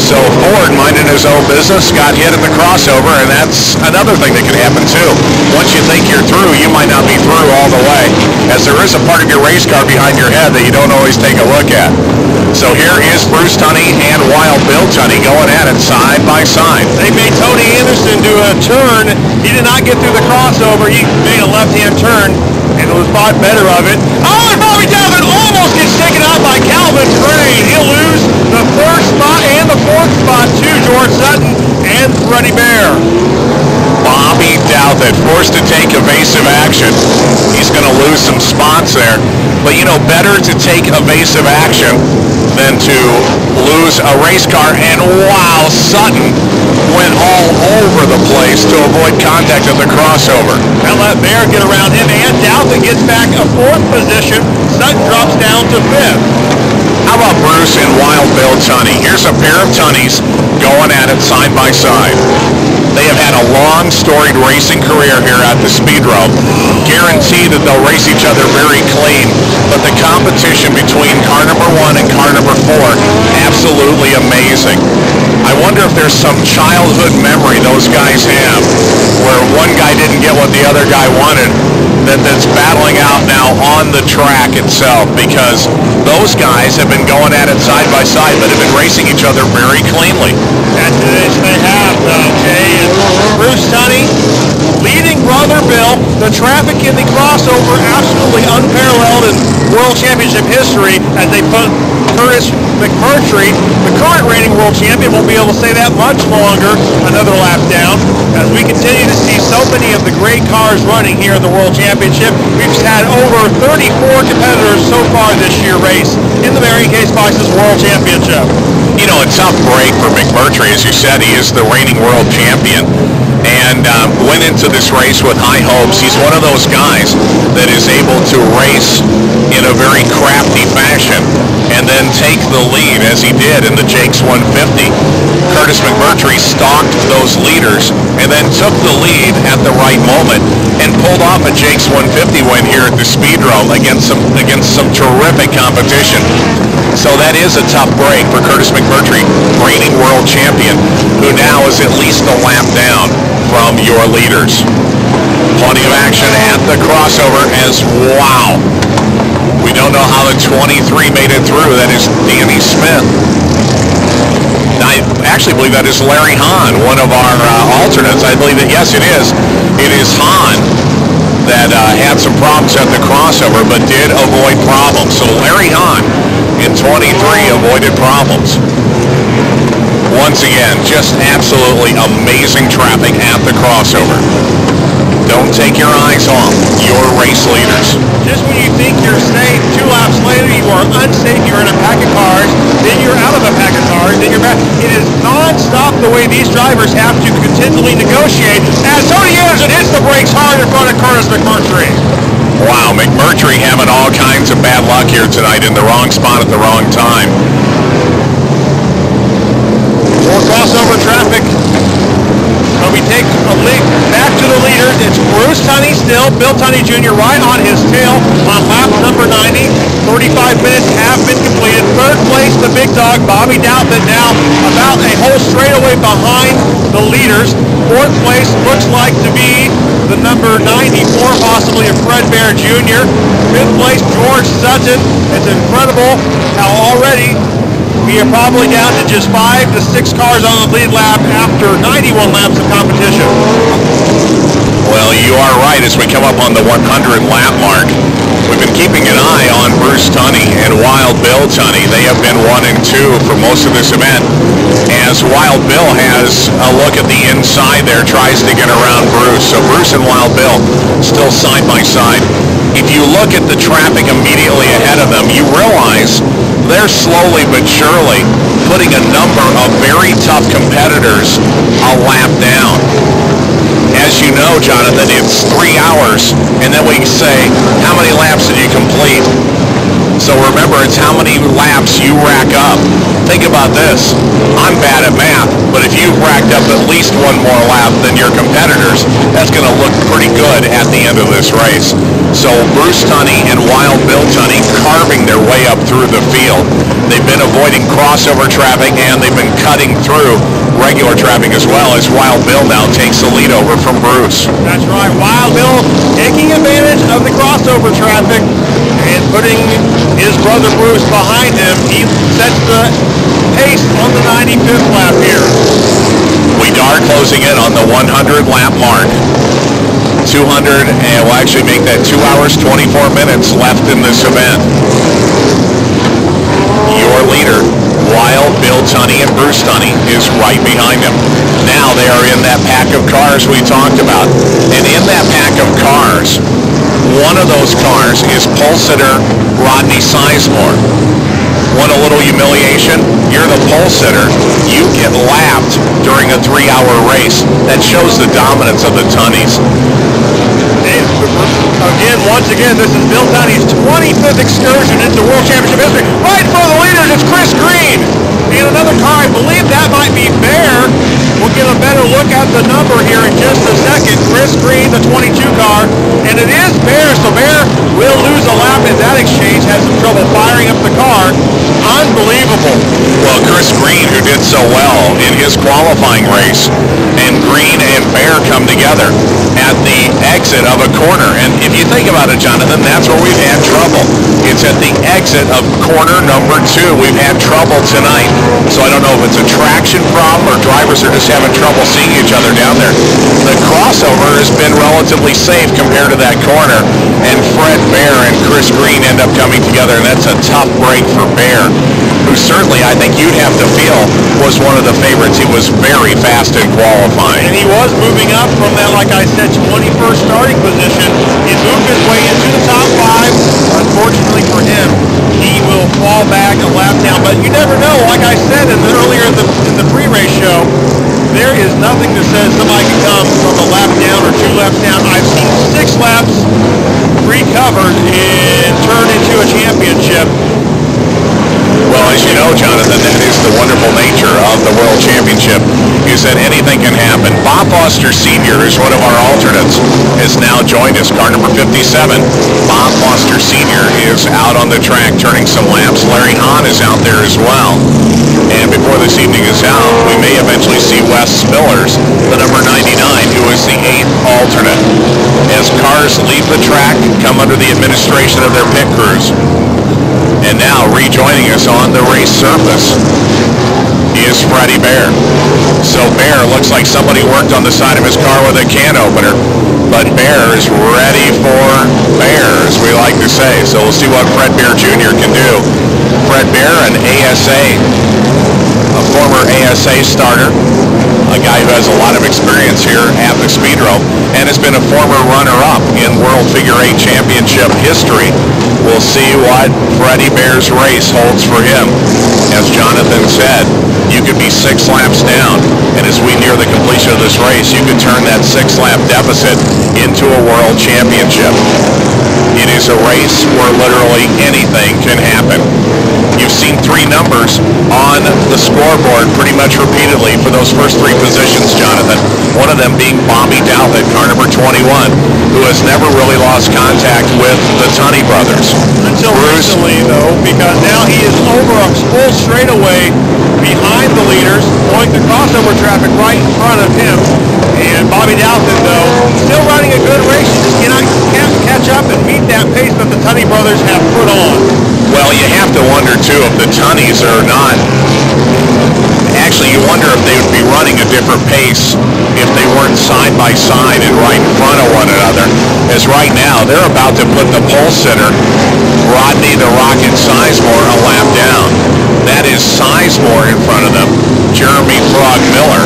So Ford, minding his own business, got hit in the crossover, and that's another thing that can happen too. Once you think you're through, you might not be through all the way, as there is a part of your race car behind your head that you don't always take a look at. So here is Bruce Tunney and Wild Bill Tunney going at it side by side. They made Tony Anderson do a turn. He did not get through the crossover. He made a left-hand turn and it was thought better of it. Oh, and Bobby Douthat almost gets taken out by Calvin Crane. He'll lose the third spot and the fourth spot to George Sutton and Freddie Bear. Douthat forced to take evasive action he's going to lose some spots there. But, you know, better to take evasive action than to lose a race car. And wow, Sutton went all over the place to avoid contact at the crossover. And let Bear get around him, and Douthit gets back a fourth position. Sutton drops down to fifth. How about Bruce and Wild Bill Tunney? Here's a pair of Tunneys going at it side by side. They have had a long, storied racing career here at the Speedrome. Guarantee that they'll race each other very clean, but the competition between car number one and car number four, absolutely amazing. I wonder if there's some childhood memory those guys have where one guy didn't get what the other guy wanted that that's battling out now on the track itself because those guys have been going at it side by side but have been racing each other very cleanly. And this they have, okay? And Bruce Tunney leading brother Bill. The traffic in the crossover absolutely unparalleled in World Championship history as they put Curtis McMurtry, the current reigning world champion, won't be able to say that much longer, another lap down. As we continue to see so many of the great cars running here in the World Championship, we've had over 34 competitors so far this year race in the Marion Kay Spices World Championship. You know, a tough break for McMurtry. As you said, he is the reigning world champion and um, went into this race with high hopes. He's one of those guys that is able to race in a very crafty fashion and then take the lead as he did in the Jakes 150. Curtis McMurtry stalked those leaders and then took the lead at the right moment and pulled off a Jakes 150 win here at the Speedrome against some against some terrific competition. So that is a tough break for Curtis McMurtry, reigning world champion, who now is at least a lap down from your leaders. Plenty of action at the crossover as wow. We don't know how the 23 made it through. That is Danny Smith. I actually believe that is Larry Hahn, one of our uh, alternates. I believe that, yes, it is. It is Hahn that uh, had some problems at the crossover, but did avoid problems. So Larry Hahn in 23 avoided problems. Once again, just absolutely amazing traffic at the crossover. Don't take your eyes off your race leaders. Just when you think you're safe, two laps later you are unsafe. You're in a pack of cars, then you're out of a pack of cars, then you're back. It is non-stop the way these drivers have to continually negotiate. As Tony Anderson hits the brakes hard in front of Curtis McMurtry. Wow, McMurtry having all kinds of bad luck here tonight in the wrong spot at the wrong time. More crossover traffic. We take a lead back to the leaders. It's Bruce Tunney still, Bill Tunney Jr. right on his tail on lap number 90. 35 minutes have been completed. Third place, the big dog, Bobby Douthit now about a whole straightaway behind the leaders. Fourth place looks like to be the number 94, possibly a Fred Bear Jr. Fifth place, George Sutton. It's incredible how already we are probably down to just five to six cars on the lead lap after 91 laps of competition. Well, you are right as we come up on the 100 lap mark. We've been keeping an eye on Bruce Tunney and Wild Bill Tunney. They have been one and two for most of this event. As Wild Bill has a look at the inside there, tries to get around Bruce. So Bruce and Wild Bill still side by side. If you look at the traffic immediately ahead of them, you realize they're slowly but surely putting a number of very tough competitors a lap down. As you know, Jonathan, it's three hours, and then we say, how many laps did you complete? So remember, it's how many laps you rack up. Think about this. I'm bad at math, but if you've racked up at least one more lap than your competitors, that's going to look pretty good at the end of this race. So Bruce Tunney and Wild Bill Tunney carving their way up through the field. They've been avoiding crossover traffic, and they've been cutting through regular traffic as well as Wild Bill now takes the lead over from Bruce. That's right. Wild Bill taking advantage of the crossover traffic and putting his brother Bruce behind him. He sets the pace on the 95th lap here. We are closing in on the 100 lap mark. 200, and eh, we'll actually make that 2 hours, 24 minutes left in this event. Your leader, Wild Bill Tunney and Bruce Tunney, is is right behind him. Now they are in that pack of cars we talked about. And in that pack of cars, one of those cars is pole sitter Rodney Sizemore. Want a little humiliation? You're the pole sitter. You get lapped during a three-hour race. That shows the dominance of the Tunneys. Again, once again, this is Bill Tunney's 25th excursion into World Championship history. Right for the leaders, it's Chris Green. And another car, I believe that might be Bear. We'll get a better look at the number here in just a second. Chris Green, the 22 car, and it is Bear, so Bear will lose a lap in that exchange, has some trouble firing up the car. Unbelievable. Well, Chris Green, who did so well in his qualifying race, and Green and Bear come together at the exit of a corner. And if you think about it, Jonathan, that's where we've had trouble. It's at the exit of corner number two. We've had trouble tonight. So I don't know if it's a traction problem or drivers are just having trouble seeing each other down there. The crossover has been relatively safe compared to that corner. And Fred Bear and Chris Green end up coming together, and that's a tough break for Bear, who certainly I think you'd have to feel was one of the favorites. He was very fast in qualifying. And he was moving up from that, like I said, 21st starting position. He moved his way into the top five. Unfortunately for him, he will fall back a lap down. But you never know. Like I said in the, earlier in the, in the pre-race show, there is nothing that says somebody can come from a lap down or two laps down. I've seen six laps recovered and turned into a championship. Well, as you know, Jonathan, that is the wonderful nature of the World Championship, is that anything can happen. Bob Foster Sr., who's one of our alternates, has now joined us, car number 57. Bob Foster Sr. is out on the track turning some laps. Larry Hahn is out there as well. And before this evening is out, we may eventually see Wes Spillers, the number 99, who is the eighth alternate. As cars leave the track, come under the administration of their pit crews. And now rejoining us on the race surface is Freddie Bear. So Bear looks like somebody worked on the side of his car with a can opener, but Bear is ready for Bear, as we like to say. So we'll see what Fred Bear Jr. can do. Fred Bear, an ASA, a former ASA starter, a guy who has a lot of experience here at the Speedrome and has been a former runner-up in World Figure 8 Championship history. We'll see what Freddie Bear's race holds for him. As Jonathan said, you could be six laps down, and as we near the completion of this race, you could turn that six-lap deficit into a World Championship. It is a race where literally anything can happen. You've seen three numbers on the scoreboard pretty much repeatedly for those first three positions, Jonathan. One of them being Bobby Douthit, car number 21, who has never really lost contact with the Tunney brothers. Until Bruce, recently, though, because now he is over a straightaway behind the leaders, going through crossover traffic right in front of him. And Bobby Douthit, though, still running a good race. He just cannot catch up and meet that pace that the Tunney brothers have put on. Well, you have to wonder too if the Tunneys are not. Actually, you wonder if they would be running a different pace if they weren't side by side and right in front of one another. As right now, they're about to put the pole sitter, Rodney the Rocket Sizemore, a lap down. That is Sizemore in front of them, Jeremy Frog Miller,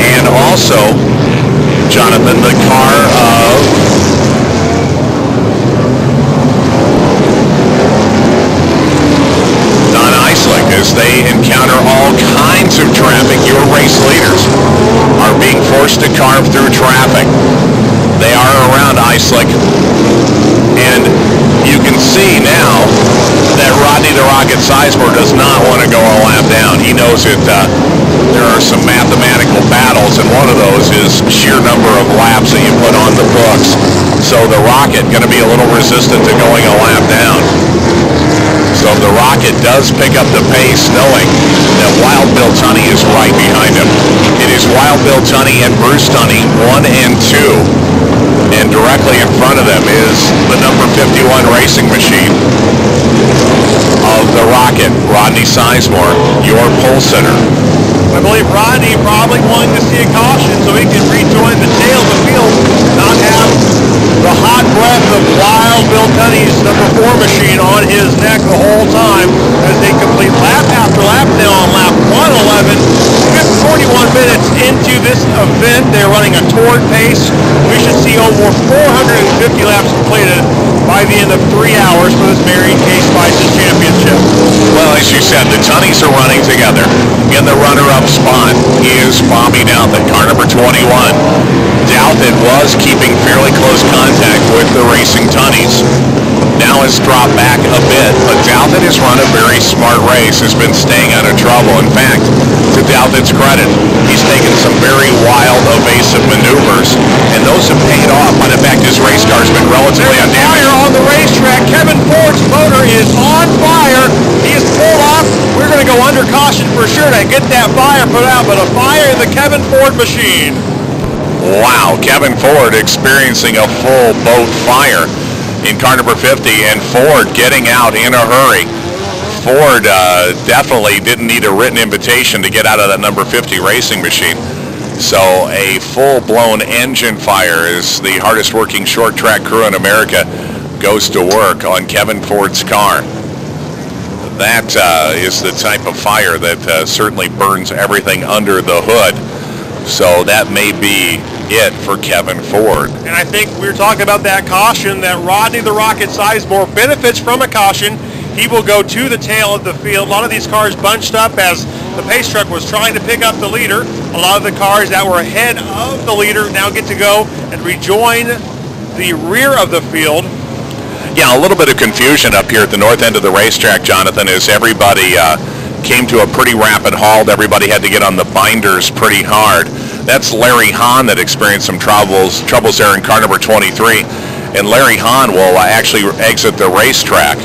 and also Jonathan, the car of Don Eislich as they encounter all kinds of traffic. Your race leaders are being forced to carve through traffic. They are around Eislich. And you can see now that Rodney the Rocket Sizemore does not want to go a lap down. He knows that uh, there are some mathematical battles, and one of those is sheer number of laps that you put on the books. So the Rocket going to be a little resistant to going a lap down. So the Rocket does pick up the pace knowing that Wild Bill Tunney is right behind him. It is Wild Bill Tunney and Bruce Tunney, one and two and directly in front of them is the number 51 racing machine of the Rocket, Rodney Sizemore, your pole sitter. I believe Rodney probably wanted to see a caution so he can rejoin the tail of the field, not have the hot breath of wild Bill Tunney's number four machine on his neck the whole time as they complete lap after lap now on lap 111. 41 minutes into this event, they're running a torrid pace. We should see over 450 laps completed by the end of three hours for this Marion Kay Spices Championship. Well, as you said, the Tunneys are running together. In the runner-up spot is Bobby Douthit, car number 21. Douthit was keeping fairly close contact with the racing Tunneys now has dropped back a bit, but Douthit has run a very smart race, has been staying out of trouble. In fact, to Douthit's credit, he's taken some very wild, evasive maneuvers, and those have paid off. But in fact, his race car's been relatively undamaged. Fire on the racetrack. Kevin Ford's motor is on fire. He is pulled off. We're going to go under caution for sure to get that fire put out, but a fire in the Kevin Ford machine. Wow, Kevin Ford experiencing a full boat fire in car number 50 and Ford getting out in a hurry. Ford uh, definitely didn't need a written invitation to get out of that number 50 racing machine. So a full-blown engine fire as the hardest working short track crew in America goes to work on Kevin Ford's car. That uh, is the type of fire that uh, certainly burns everything under the hood. So that may be it for Kevin Ford. And I think we are talking about that caution that Rodney the Rocket Sizemore benefits from a caution. He will go to the tail of the field. A lot of these cars bunched up as the pace truck was trying to pick up the leader. A lot of the cars that were ahead of the leader now get to go and rejoin the rear of the field. Yeah, a little bit of confusion up here at the north end of the racetrack, Jonathan, as everybody uh, came to a pretty rapid halt. Everybody had to get on the binders pretty hard. That's Larry Hahn that experienced some troubles troubles there in car number 23. And Larry Hahn will uh, actually exit the racetrack.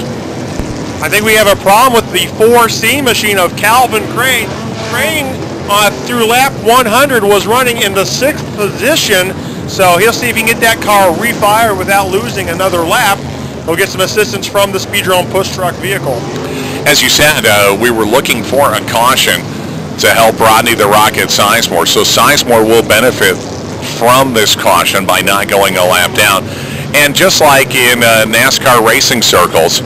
I think we have a problem with the 4C machine of Calvin Crane. Crane uh, through lap 100 was running in the sixth position, so he'll see if he can get that car refired without losing another lap. He'll get some assistance from the Speedrome push truck vehicle. As you said, uh, we were looking for a caution to help Rodney the Rocket Sizemore. So Sizemore will benefit from this caution by not going a lap down. And just like in uh, NASCAR racing circles,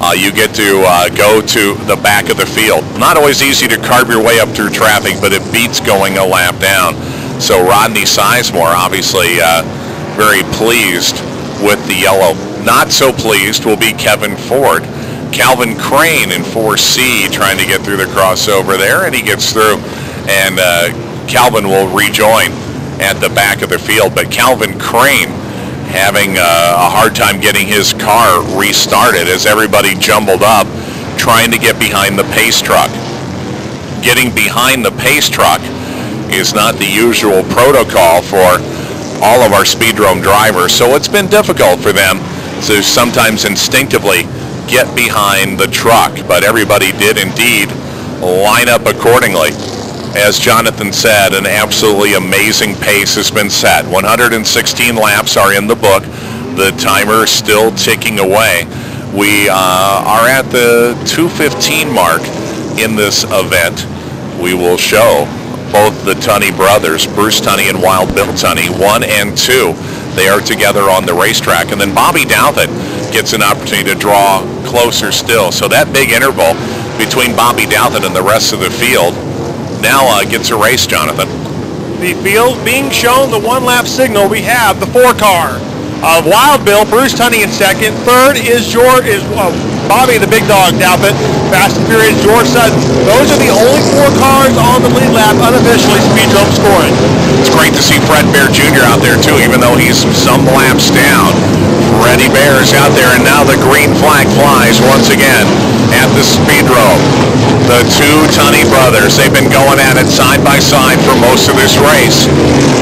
uh, you get to uh, go to the back of the field. Not always easy to carve your way up through traffic, but it beats going a lap down. So Rodney Sizemore obviously uh, very pleased with the yellow. Not so pleased will be Kevin Ford. Calvin Crane in 4C trying to get through the crossover there, and he gets through. And uh, Calvin will rejoin at the back of the field. But Calvin Crane having uh, a hard time getting his car restarted as everybody jumbled up trying to get behind the pace truck. Getting behind the pace truck is not the usual protocol for all of our speedrome drivers, so it's been difficult for them to sometimes instinctively get behind the truck, but everybody did indeed line up accordingly. As Jonathan said, an absolutely amazing pace has been set. 116 laps are in the book. The timer is still ticking away. We uh, are at the 215 mark in this event. We will show both the Tunney brothers, Bruce Tunney and Wild Bill Tunney, one and two. They are together on the racetrack. And then Bobby Douthit gets an opportunity to draw closer still. So that big interval between Bobby Douthit and the rest of the field now uh, gets erased, Jonathan. The field being shown the one lap signal. We have the four car of Wild Bill, Bruce Tunney in second. Third is George is uh, Bobby the Big Dog Douthit. Fast and Furious George Sutton. Those are the only four cars on the lead lap unofficially Speedrome scoring. It's great to see Fred Bear Jr. out there too, even though he's some laps down. Freddie Bear is out there, and now the green flag flies once again at the Speedrome. The two Tunney brothers, they've been going at it side by side for most of this race.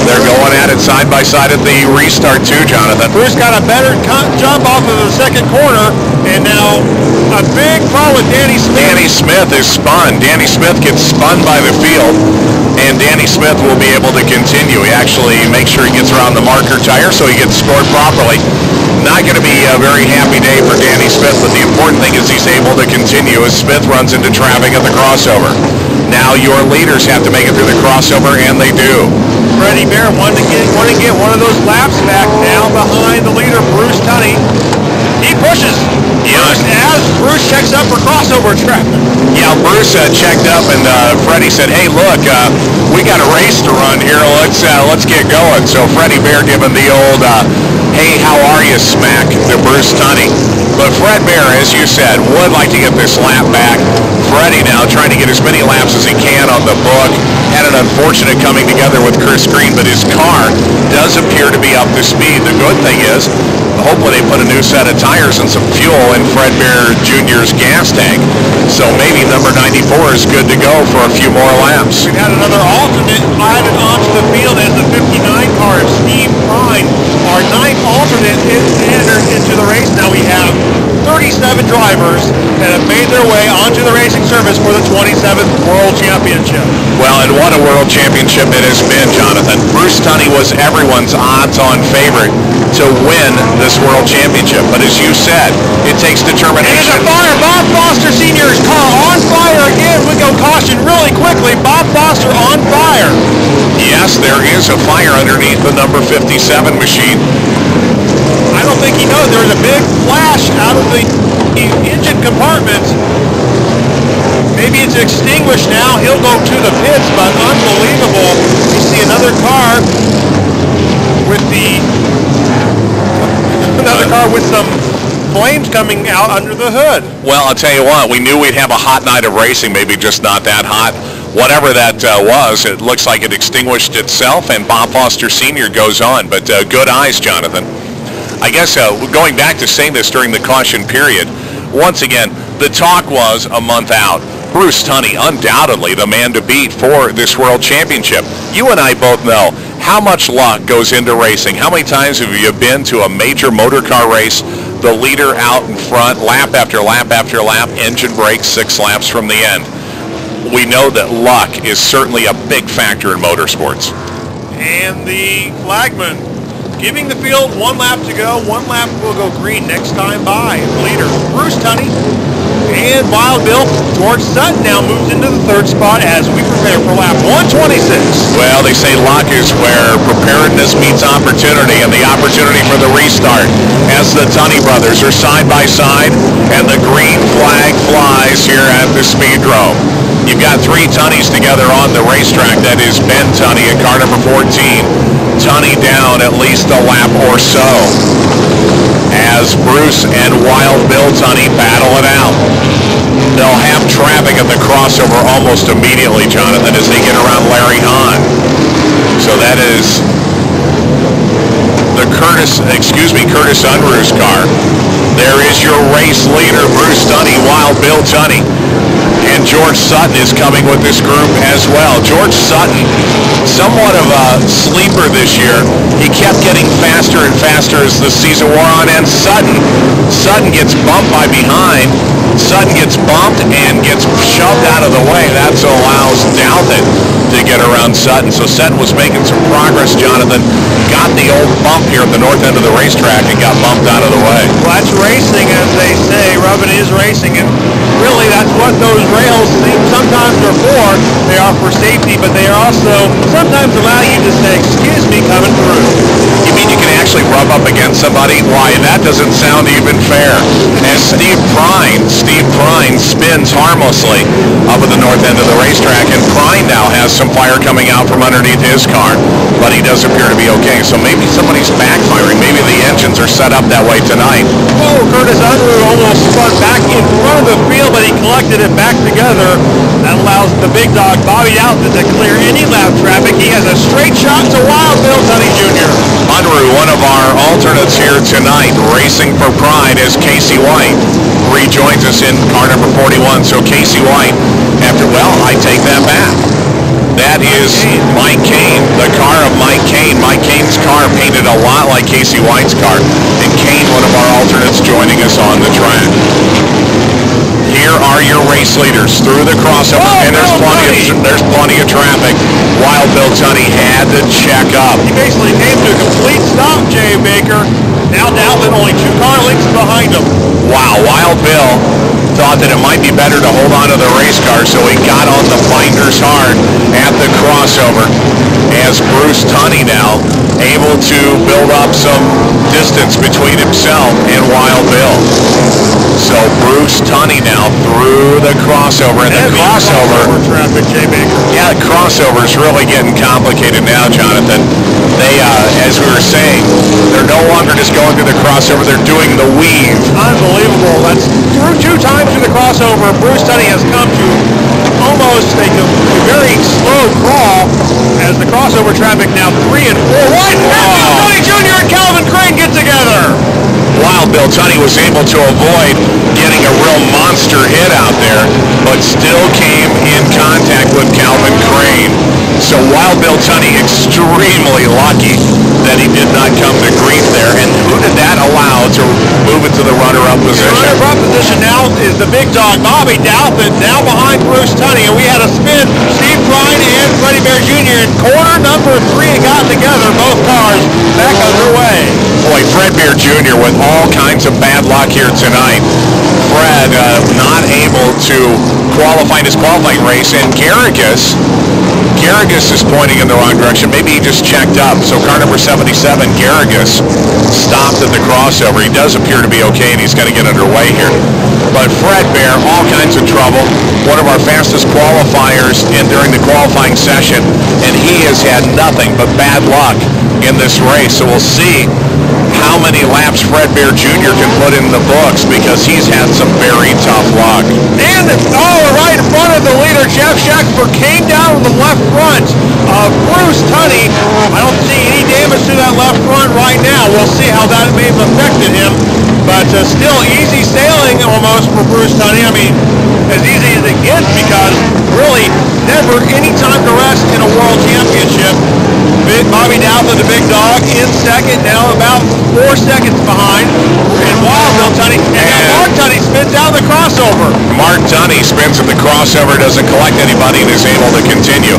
They're going at it side by side at the restart too, Jonathan. Bruce got a better jump off of the second corner, and now a big problem with Danny Smith. Danny Smith is spun. Danny Smith gets spun by the field, and Danny Smith will be able to continue. He actually makes sure he gets around the marker tire so he gets scored properly. Not going to be a very happy day for Danny Smith, but the important thing is he's able to continue as Smith runs into traffic at the crossover. Now your leaders have to make it through the crossover, and they do. Freddie Bear wanted to get, wanted to get one of those laps back down behind the leader, Bruce Tunney. Yeah. Bruce as Bruce checks up for crossover traffic. Yeah, Bruce uh, checked up and uh, Freddie said, "Hey, look, uh, we got a race to run here. Let's uh, let's get going." So Freddie Bear giving the old, uh, "Hey, how are you?" smack to Bruce Tunney. But Fred Bear, as you said, would like to get this lap back. Freddie now trying to get as many laps as he can on the book. Had an unfortunate coming together with Chris Green, but his car does appear to be up to speed. The good thing is, hopefully they put a new set of tires some fuel in Fred Bear Jr.'s gas tank. So maybe number 94 is good to go for a few more laps. We've had another alternate added onto the field as the 59 car of Steve Prine. Our ninth alternate is entered into the race. Now we have 37 drivers that have made their way onto the racing surface for the 27th World Championship. Well, and what a world championship it has been, Jonathan. Bruce Tunney was everyone's odds-on favorite to win this world championship. But as you said, it takes And it's determination. a fire. Bob Foster Sr.'s car on fire again. We go caution really quickly. Bob Foster on fire. Yes, there is a fire underneath the number 57 machine. I don't think he knows there was a big flash out of the engine compartment. Maybe it's extinguished now. He'll go to the pits, but unbelievable. You see another car with the [laughs] another car with some flames coming out under the hood. Well, I'll tell you what, we knew we'd have a hot night of racing, maybe just not that hot. Whatever that uh, was, it looks like it extinguished itself, and Bob Foster Sr. goes on. But uh, good eyes, Jonathan. I guess uh, going back to saying this during the caution period, once again, the talk was a month out. Bruce Tunney, undoubtedly the man to beat for this World Championship. You and I both know how much luck goes into racing. How many times have you been to a major motor car race, the leader out in front, lap after lap after lap, engine breaks six laps from the end? We know that luck is certainly a big factor in motorsports. And the flagman giving the field one lap to go. One lap will go green next time by. Leader Bruce Tunney and Wild Bill. George Sutton now moves into the third spot as we prepare for lap 126. Well, they say luck is where preparedness meets opportunity and the opportunity for the restart as the Tunney brothers are side by side and the green flag flies here at the Speedrome. You've got three Tunneys together on the racetrack. That is Ben Tunney in car number 14. Tunney down at least a lap or so as Bruce and Wild Bill Tunney battle it out. They'll have traffic at the crossover almost immediately, Jonathan, as they get around Larry Hahn. So that is the Curtis, excuse me, Curtis Unruh's car. There is your race leader, Bruce Tunney, Wild Bill Tunney. And George Sutton is coming with this group as well. George Sutton, somewhat of a sleeper this year. He kept getting faster and faster as the season wore on. And Sutton, Sutton gets bumped by behind. Sutton gets bumped and gets shoved out of the way. That allows Douthit to get around Sutton. So Sutton was making some progress, Jonathan. Got the old bump here at the north end of the racetrack and got bumped out of the way. Well, that's racing, as they say. Rubbing is racing, and really that's what those rails seem sometimes are for. They are for safety, but they also sometimes allow you to say, excuse me, coming through. You mean you can actually rub up against somebody? Why, that doesn't sound even fair. As Steve Prine, Steve Prine spins harmlessly up at the north end of the racetrack, and now has some fire coming out from underneath his car, but he does appear to be okay. So maybe somebody's backfiring. Maybe the engines are set up that way tonight. Oh, Curtis Unruh almost spun back in front of the field, but he collected it back together. That allows the big dog, Bobby Alton, to clear any lap traffic. He has a straight shot to Wild Bill Tunney Jr. Unruh, one of our alternates here tonight, racing for pride as Casey White rejoins us in car number 41. So Casey White, after, well, I take that back. That is Mike Kane, the car of Mike Kane. Mike Kane's car painted a lot like Casey White's car. And Kane, one of our alternates, joining us on the track. Here are your race leaders through the crossover, Oh, and there's Bill plenty Tunney. of there's plenty of traffic. Wild Bill Tunney had to check up. He basically came to a complete stop, Jay Baker. Now Dalvin only two car lengths behind him. Wow, Wild Bill thought that it might be better to hold on to the race car, so he got on the binders hard at the crossover. As Bruce Tunney now able to build up some distance between himself and Wild Bill. So Bruce Tunney now through the crossover, and the Heavy crossover, traffic, Jay Baker. yeah, the crossover is really getting complicated now, Jonathan. They, uh, as we were saying, they're no longer just going through the crossover; they're doing the weave. Unbelievable. That's through two times through the crossover. Bruce Tunney has come to almost a, a very slow crawl as the crossover traffic now three and four wide. Matthew Tunney Jr. and Calvin Crane get together. Wild Bill Tunney was able to avoid getting a real monster hit out there, but still came in contact with Calvin Crane. So Wild Bill Tunney extremely lucky that he did not come to grief there. And who did that allow to move into the runner-up The position? runner-up position now is the big dog, Bobby Douthat, now behind Bruce Tunney. And we had a spin. Steve Prine and Freddie Bear Jr. in corner number three had gotten together. Both cars back underway. Boy, Fred Bear Jr. with all kinds of bad luck here tonight. Fred uh, not able to qualify in his qualifying race, and Garrigus, Garrigus is pointing in the wrong direction. Maybe he just checked up. So car number 77, Garrigus, stopped at the crossover. He does appear to be okay, and he's going to get underway here. But Fred Bear, all kinds of trouble. One of our fastest qualifiers in during the qualifying session, and he has had nothing but bad luck in this race. So we'll see how many laps Fred Bear Jr. can put in the books because he's had some very tough luck. And oh, right in front of the leader, Jeff Shackelford came down to the left front of Bruce Tunney. I don't see any damage to that left front right now. We'll see how that may have affected him. But uh, still easy sailing almost for Bruce Tunney. I mean, as easy as it gets because really never any time to rest in a world championship. Big Bobby Douthat, the big dog, in second, now about four seconds behind. And Wild Tunney. And And- Mark Tunney spins out the crossover. Mark Tunney spins at the crossover, doesn't collect anybody, and is able to continue.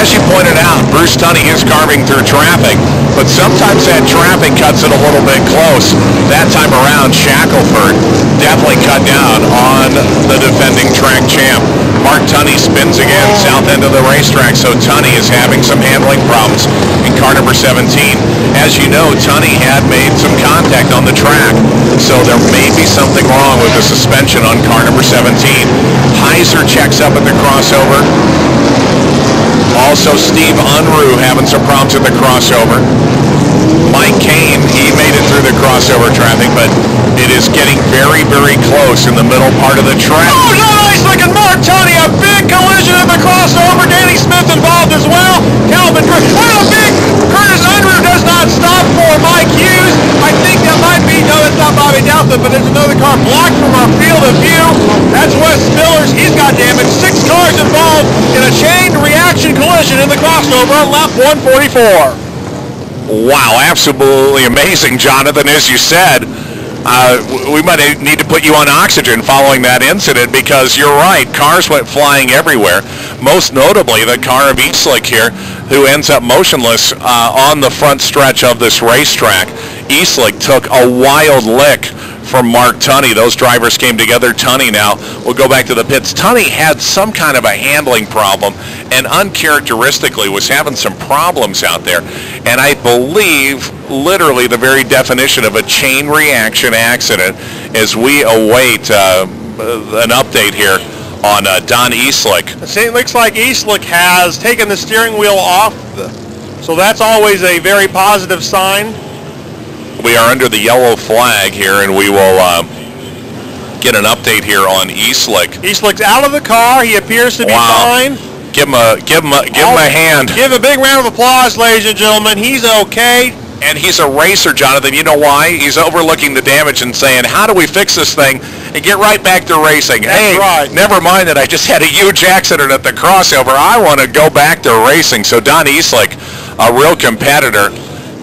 As you pointed out, Bruce Tunney is carving through traffic, but sometimes that traffic cuts it a little bit close. That time around, Shackelford definitely cut down on the defending track champ. Mark Tunney spins again south end of the racetrack, so Tunney is having some handling problems in car number 17. As you know, Tunney had made some contact on the track, so there may be something wrong with the suspension on car number 17. Heiser checks up at the crossover. Also, Steve Unruh having some problems at the crossover. Mike Kane, he made it through the crossover traffic, but it is getting very, very close in the middle part of the track. Oh, nice looking Mark Tunney, a big collision at the crossover. Danny Smith involved as well. Calvin Gr- What a big Curtis Unruh does not stop for Mike Hughes. I think that might be, no, it's not Bobby Douthat, but there's another car blocked from our field of view. That's Wes Spillers. He's got damage. Six cars involved in a chain reaction collision in the crossover on lap 144. Wow, absolutely amazing, Jonathan. As you said, uh, we might need put you on oxygen following that incident because you're right. Cars went flying everywhere. Most notably, the car of Eastlick here, who ends up motionless uh, on the front stretch of this racetrack. Eastlick took a wild lick from Mark Tunney. Those drivers came together. Tunney now will go back to the pits. Tunney had some kind of a handling problem and uncharacteristically was having some problems out there. And I believe literally the very definition of a chain reaction accident as we await uh, an update here on uh, Don Eastlick. It looks like Eastlick has taken the steering wheel off, the, so that's always a very positive sign. We are under the yellow flag here and we will uh, get an update here on Eastlick. Eastlick's out of the car. He appears to be Wow. fine. Give him a give him a give him a hand. Give a big round of applause, ladies and gentlemen. He's okay. And he's a racer, Jonathan. You know why? He's overlooking the damage and saying, how do we fix this thing and get right back to racing? That's hey, right. never mind that I just had a huge accident at the crossover. I want to go back to racing. So Don Eastlick, a real competitor,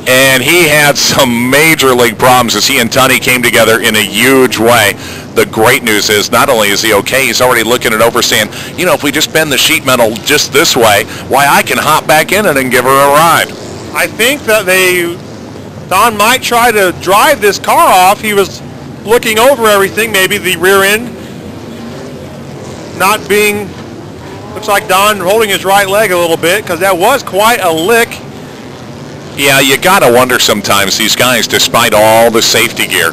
and he had some major league problems as he and Tunney came together in a huge way. The great news is not only is he okay, he's already looking it over saying, you know, if we just bend the sheet metal just this way, why, I can hop back in it and give her a ride. I think that they, Don might try to drive this car off. He was looking over everything, maybe the rear end not being Looks like Don holding his right leg a little bit because that was quite a lick. Yeah, you got to wonder sometimes these guys, despite all the safety gear,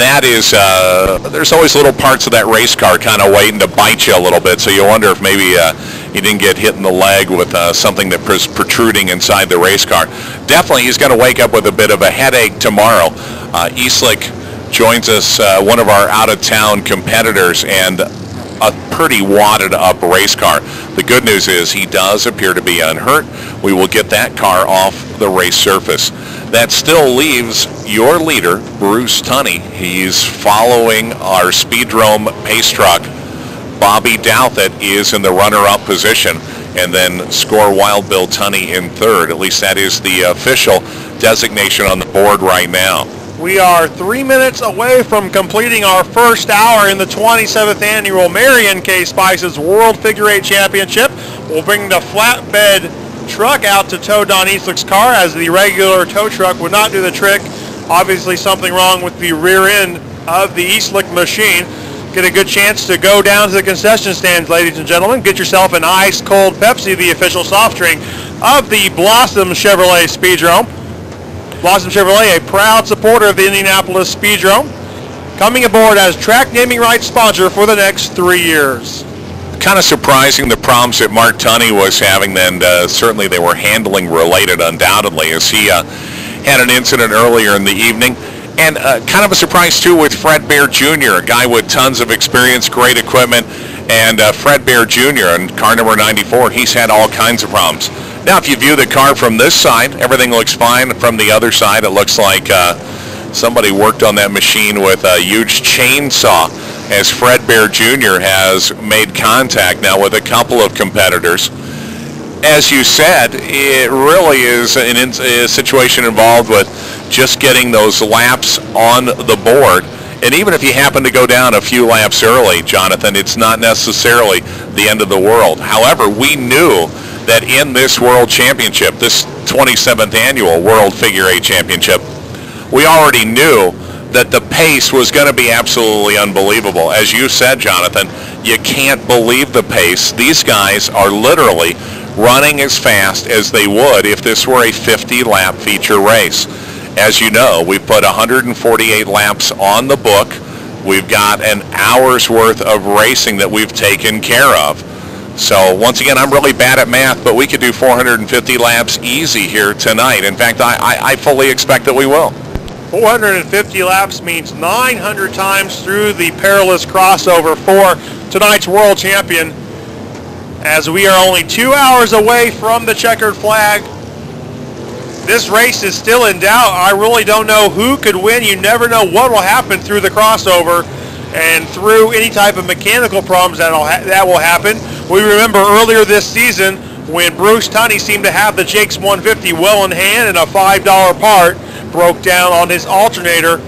that is, uh, there's always little parts of that race car kind of waiting to bite you a little bit. So you wonder if maybe uh, he didn't get hit in the leg with uh, something that was protruding inside the race car. Definitely, he's going to wake up with a bit of a headache tomorrow. Uh, Eastlick joins us, uh, one of our out-of-town competitors, and a pretty wadded up race car. The good news is he does appear to be unhurt. We will get that car off the race surface. That still leaves your leader, Bruce Tunney. He's following our Speedrome pace truck. Bobby Douthit is in the runner-up position. And then score Wild Bill Tunney in third. At least that is the official designation on the board right now. We are three minutes away from completing our first hour in the 27th annual Marion Kay Spices World Figure Eight Championship. We'll bring the flatbed truck out to tow Don Eastlick's car as the regular tow truck would not do the trick. Obviously something wrong with the rear end of the Eastlick machine. Get a good chance to go down to the concession stands, ladies and gentlemen. Get yourself an ice cold Pepsi, the official soft drink of the Blossom Chevrolet Speedrome. Blossom Chevrolet, a proud supporter of the Indianapolis Speedrome, coming aboard as track naming rights sponsor for the next three years. Kind of surprising the problems that Mark Tunney was having, and uh, certainly they were handling related undoubtedly as he uh, had an incident earlier in the evening. And uh, kind of a surprise too with Fred Bear Jr., a guy with tons of experience, great equipment, and uh, Fred Bear Jr. and car number 94, he's had all kinds of problems. Now, if you view the car from this side, everything looks fine. From the other side, it looks like uh, somebody worked on that machine with a huge chainsaw as Fred Bear Jr. has made contact now with a couple of competitors. As you said, it really is an a situation involved with just getting those laps on the board. And even if you happen to go down a few laps early, Jonathan, it's not necessarily the end of the world. However, we knew that in this World Championship, this 27th annual World Figure Eight Championship, we already knew that the pace was going to be absolutely unbelievable. As you said, Jonathan, you can't believe the pace. These guys are literally running as fast as they would if this were a 50-lap feature race. As you know, we put 148 laps on the book. We've got an hour's worth of racing that we've taken care of. So once again, I'm really bad at math, but we could do 450 laps easy here tonight. In fact, I, I, I fully expect that we will. 450 laps means 900 times through the perilous crossover for tonight's world champion. As we are only two hours away from the checkered flag, this race is still in doubt. I really don't know who could win. You never know what will happen through the crossover and through any type of mechanical problems that ha- that will happen. We remember earlier this season when Bruce Tunney seemed to have the Jakes 150 well in hand and a $5 part broke down on his alternator,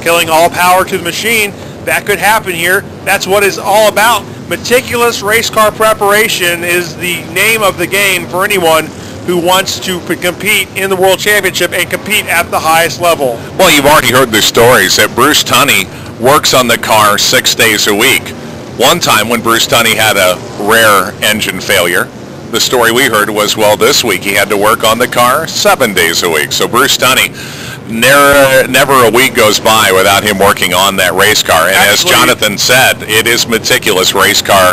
killing all power to the machine. That could happen here. That's what it's all about. Meticulous race car preparation is the name of the game for anyone who wants to compete in the World Championship and compete at the highest level. Well, you've already heard the stories that Bruce Tunney works on the car six days a week. One time when Bruce Tunney had a rare engine failure, the story we heard was, well, this week he had to work on the car seven days a week. So Bruce Tunney, never, never a week goes by without him working on that race car. And as Jonathan said, it is meticulous race car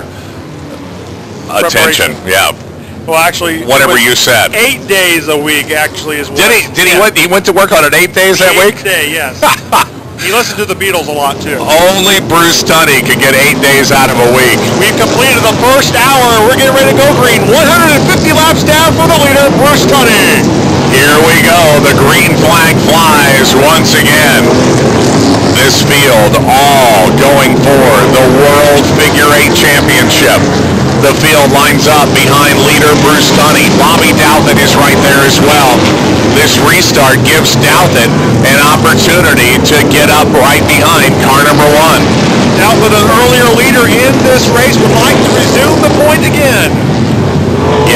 attention. Yeah. Well, actually, whatever you said. Eight days a week actually is. What, did he? Did yeah. he? Went, he went to work on it eight days that eight week. Day, yes. [laughs] he listened to the Beatles a lot too. Only Bruce Tunney could get eight days out of a week. We've completed the first hour. We're getting ready to go green. 150 laps down for the leader, Bruce Tunney. Here we go. The green flag flies once again. This field all going for the World Figure Eight Championship. The field lines up behind leader Bruce Tunney. Bobby Douthit is right there as well. This restart gives Douthit an opportunity to get up right behind car number one. Douthit, an earlier leader in this race, would like to resume the point again.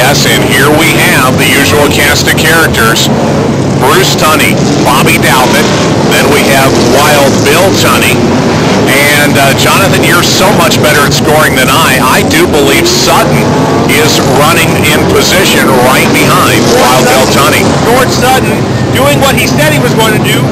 Yes, and here we have the usual cast of characters. Bruce Tunney, Bobby Douthit, then we have Wild Bill Tunney, and uh, Jonathan, you're so much better at scoring than I. I do believe Sutton is running in position right behind Wild Bill Tunney. George Sutton doing what he said he was going to do,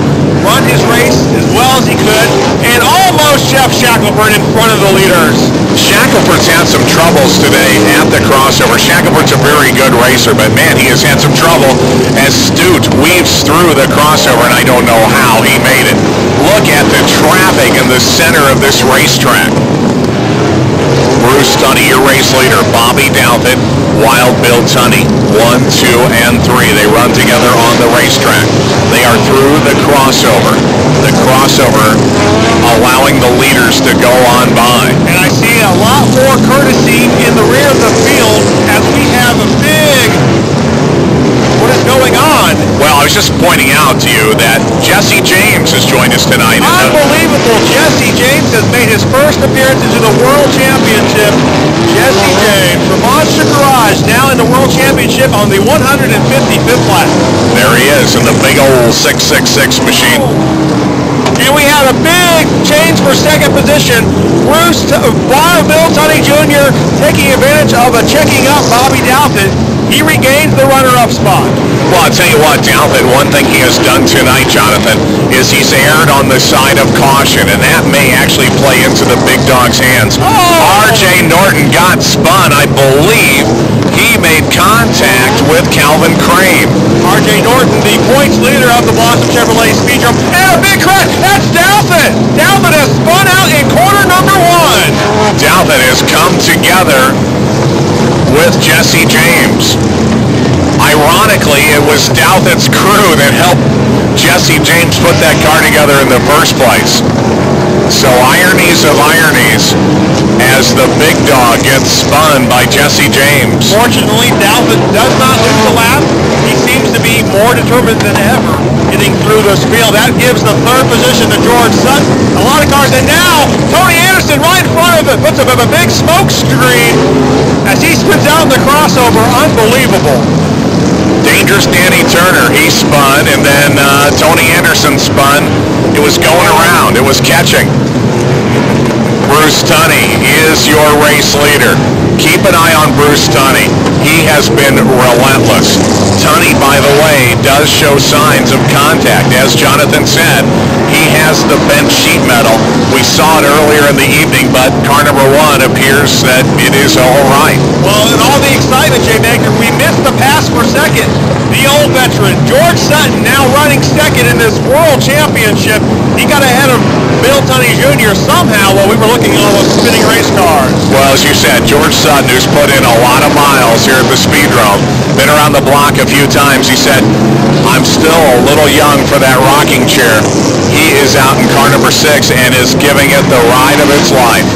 run his race as well as he could, and almost Jeff Shackelford in front of the leaders. Shackelford's had some troubles today at the crossover. Shackelford's a very good racer, but man, he has had some trouble as Stute weaves through the crossover, and I don't know how he made it. Look at the traffic in the center of this racetrack. Bruce Tunney, your race leader. Bobby Douthit, Wild Bill Tunney, one, two, and three. They run together on the racetrack. They are through the crossover. The crossover allowing the leaders to go on by. And I see a lot more courtesy in the rear of the field as we have a big what is going on? I was just pointing out to you that Jesse James has joined us tonight. Unbelievable. Jesse James has made his first appearance into the World Championship. Jesse James from Monster Garage now in the World Championship on the 155th lap. There he is in the big old 666 machine. And we had a big change for second position. Bruce Bill Tunney Jr. taking advantage of a checking up Bobby Douthit. He regains the runner-up spot. Well, I'll tell you what, Douthit, one thing he has done tonight, Jonathan, is he's erred on the side of caution, and that may actually play into the big dog's hands. Oh! R.J. Norton got spun, I believe. He made contact with Calvin Crane. R.J. Norton, the points leader of the Blossom Chevrolet Speed Speedrome, and a big crash. That's Douthit. Douthit has spun out in corner number one. Douthit has come together with Jesse James. Ironically, it was Douthit's crew that helped Jesse James put that car together in the first place. So ironies of ironies as the big dog gets spun by Jesse James. Fortunately, Douthit does not lose the lap. He seems to be more determined than ever getting through this field. That gives the third position to George Sutton. A lot of cars, and now Tony Anderson of a big smoke screen as he spins out in the crossover. Unbelievable. Dangerous Danny Turner, he spun, and then uh, Tony Anderson spun. It was going around. It was catching. Bruce Tunney is your race leader. Keep an eye on Bruce Tunney. He has been relentless. Tunney, by the way, does show signs of contact. As Jonathan said, he has the bent sheet metal. We saw it earlier in the evening, but car number one appears that it is all right. Well, in all the excitement, Jay Baker, we missed the pass for second. The old veteran, George Sutton, now running second in this World Championship. He got ahead of Bill Tunney Jr. somehow while we were looking those spinning race. Well, as you said, George Sutton, who's put in a lot of miles here at the Speedrome, been around the block a few times. He said, I'm still a little young for that rocking chair. He is out in car number six and is giving it the ride of its life.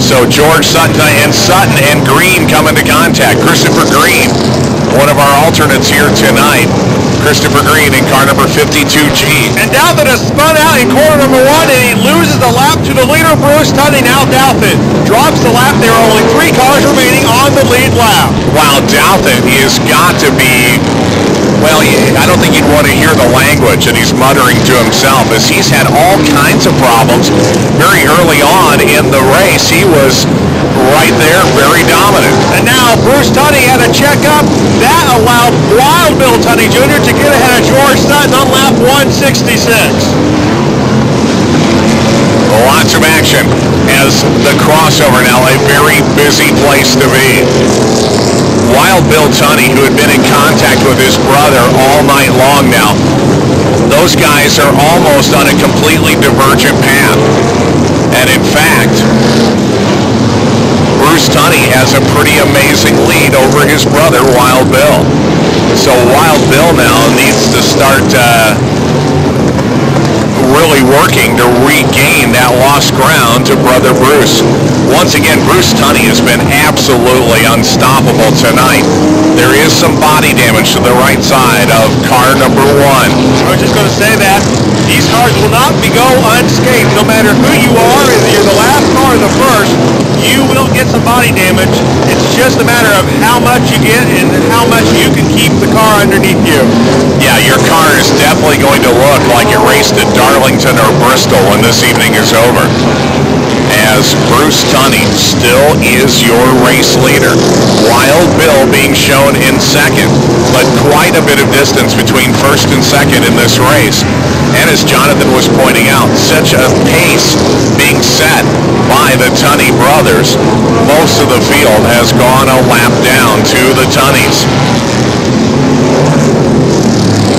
So George Sutton and Sutton and Green come into contact. Christopher Green, one of our alternates here tonight. Christopher Green in car number 52G. And Douthit has spun out in corner number one, and he loses the lap to the leader, Bruce Tunney. Now Douthit drops the lap. There are only three cars remaining on the lead lap. Wow, Douthit has got to be well, I don't think you'd want to hear the language that he's muttering to himself as he's had all kinds of problems very early on in the race. He was right there, very dominant. And now Bruce Tunney had a checkup. That allowed Wild Bill Tunney Jr. to get ahead of George Sutton on lap 166. Lots of action as the crossover now a very busy place to be. Wild Bill Tunney, who had been in contact with his brother all night long now, those guys are almost on a completely divergent path. And in fact, Bruce Tunney has a pretty amazing lead over his brother, Wild Bill. So Wild Bill now needs to start uh, really working to regain that lost ground to brother Bruce. Once again, Bruce Tunney has been absolutely unstoppable tonight. There is some body damage to the right side of car number one. I was just going to say that. These cars will not be go unscathed. No matter who you are, if you're the last car or the first, you will get some body damage. It's just a matter of how much you get and how much you can keep the car underneath definitely going to look like it raced at Darlington or Bristol when this evening is over as Bruce Tunney still is your race leader. Wild Bill being shown in second, but quite a bit of distance between first and second in this race. And as Jonathan was pointing out, such a pace being set by the Tunney brothers. Most of the field has gone a lap down to the Tunneys.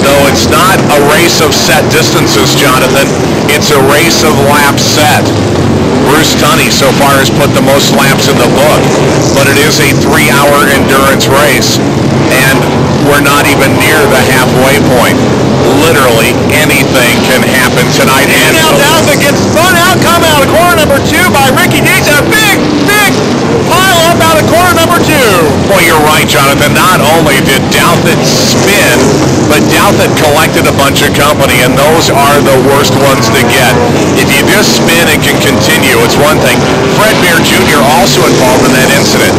Though it's not a race of set distances, Jonathan, it's a race of laps set. Bruce Tunney so far has put the most laps in the book, but it is a three-hour endurance race, and we're not even near the halfway point. Literally anything can happen tonight. And, now Douthat gets spun out, come out of corner number two by Ricky Dees, a big, big pile up out of corner number two. Well, you're right, Jonathan. Not only did Douthat spin, but Douthat collected a bunch of company, and those are the worst ones to get. If you just spin and can continue, it's one thing. Fred Bear Jr. also involved in that incident.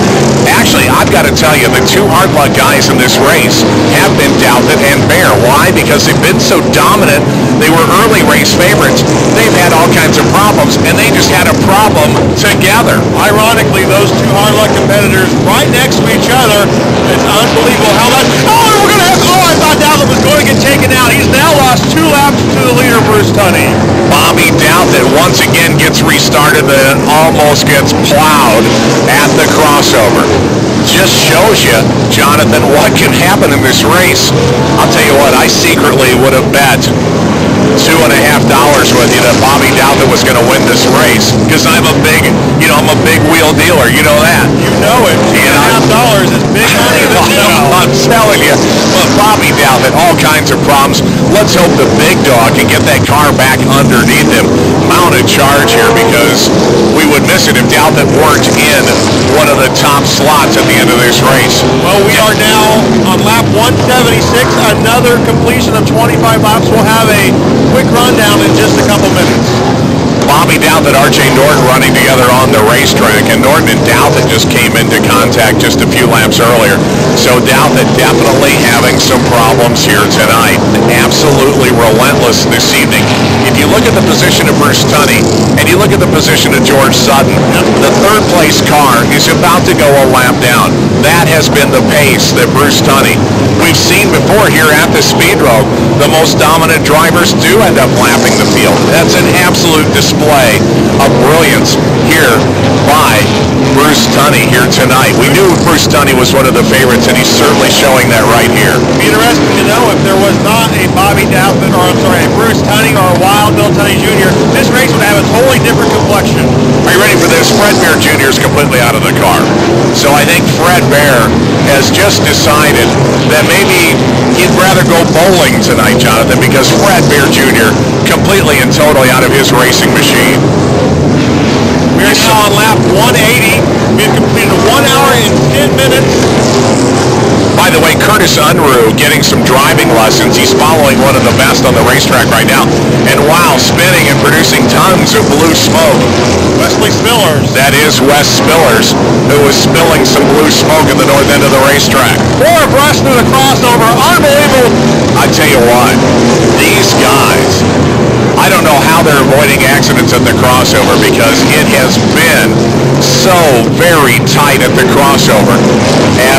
Actually, I've got to tell you, the two hard luck guys in this race have been Douthat and Bear. Why? Because they've been so dominant. They were early race favorites. They've had all kinds of problems, and they just had a problem together. Ironically, those two hard luck competitors right next to each other. It's unbelievable how much. Oh, we're going to have. Oh, I thought Was going to get taken out. He's now lost two laps to the leader, Bruce Tunney. Bobby Douthat once again gets restarted and almost gets plowed at the crossover. Just shows you, Jonathan, what can happen in this race. I'll tell you what, I secretly would have bet two and a half dollars with you that Bobby Douthat was going to win this race because I'm a big, you know, I'm a big wheel dealer. You know that. You know it. Two and a half dollars is big money. [laughs] I'm telling you. But Bobby All kinds of problems. Let's hope the big dog can get that car back underneath him. Mount a charge here because we would miss it if Douthat weren't in one of the top slots at the end of this race. Well, we are now on lap 176. Another completion of 25 laps. We'll have a quick rundown in just a couple minutes. Bobby Douthat, R.J. Norton running together on the racetrack, and Norton and Douthat just came into contact just a few laps earlier. So Douthat definitely having some problems here tonight. Absolutely relentless this evening. If you look at the position of Bruce Tunney, and you look at the position of George Sutton, the third place car is about to go a lap down. That has been the pace that Bruce Tunney. We've seen before here at the Speedrome, the most dominant drivers do end up lapping the field. That's an absolute display of brilliance here by Bruce Tunney here tonight. We knew Bruce Tunney was one of the favorites, and he's certainly showing that right here. It'd Be interesting to know if there was not a Bobby Douthat, or I'm sorry, a Bruce Tunney or a Wild Bill Tunney Jr., this race would have a totally different complexion. Are you ready for this? Fred Jr. is completely out of the car. So I think Fred Bear has just decided that maybe he'd rather go bowling tonight, Jonathan, because Fred Bear Jr. completely and totally out of his racing machine. We are now on lap 180. We've completed one hour and 10 minutes. By the way, Curtis Unruh getting some driving lessons. He's following one of the best on the racetrack right now. And wow, spinning and producing tons of blue smoke. Wesley Spillers. That is Wes Spillers, who was spilling some blue smoke at the north end of the racetrack. Four abreast through the crossover. Unbelievable. I tell you what, these guys, I don't know how they're avoiding accidents at the crossover because it has been so very tight at the crossover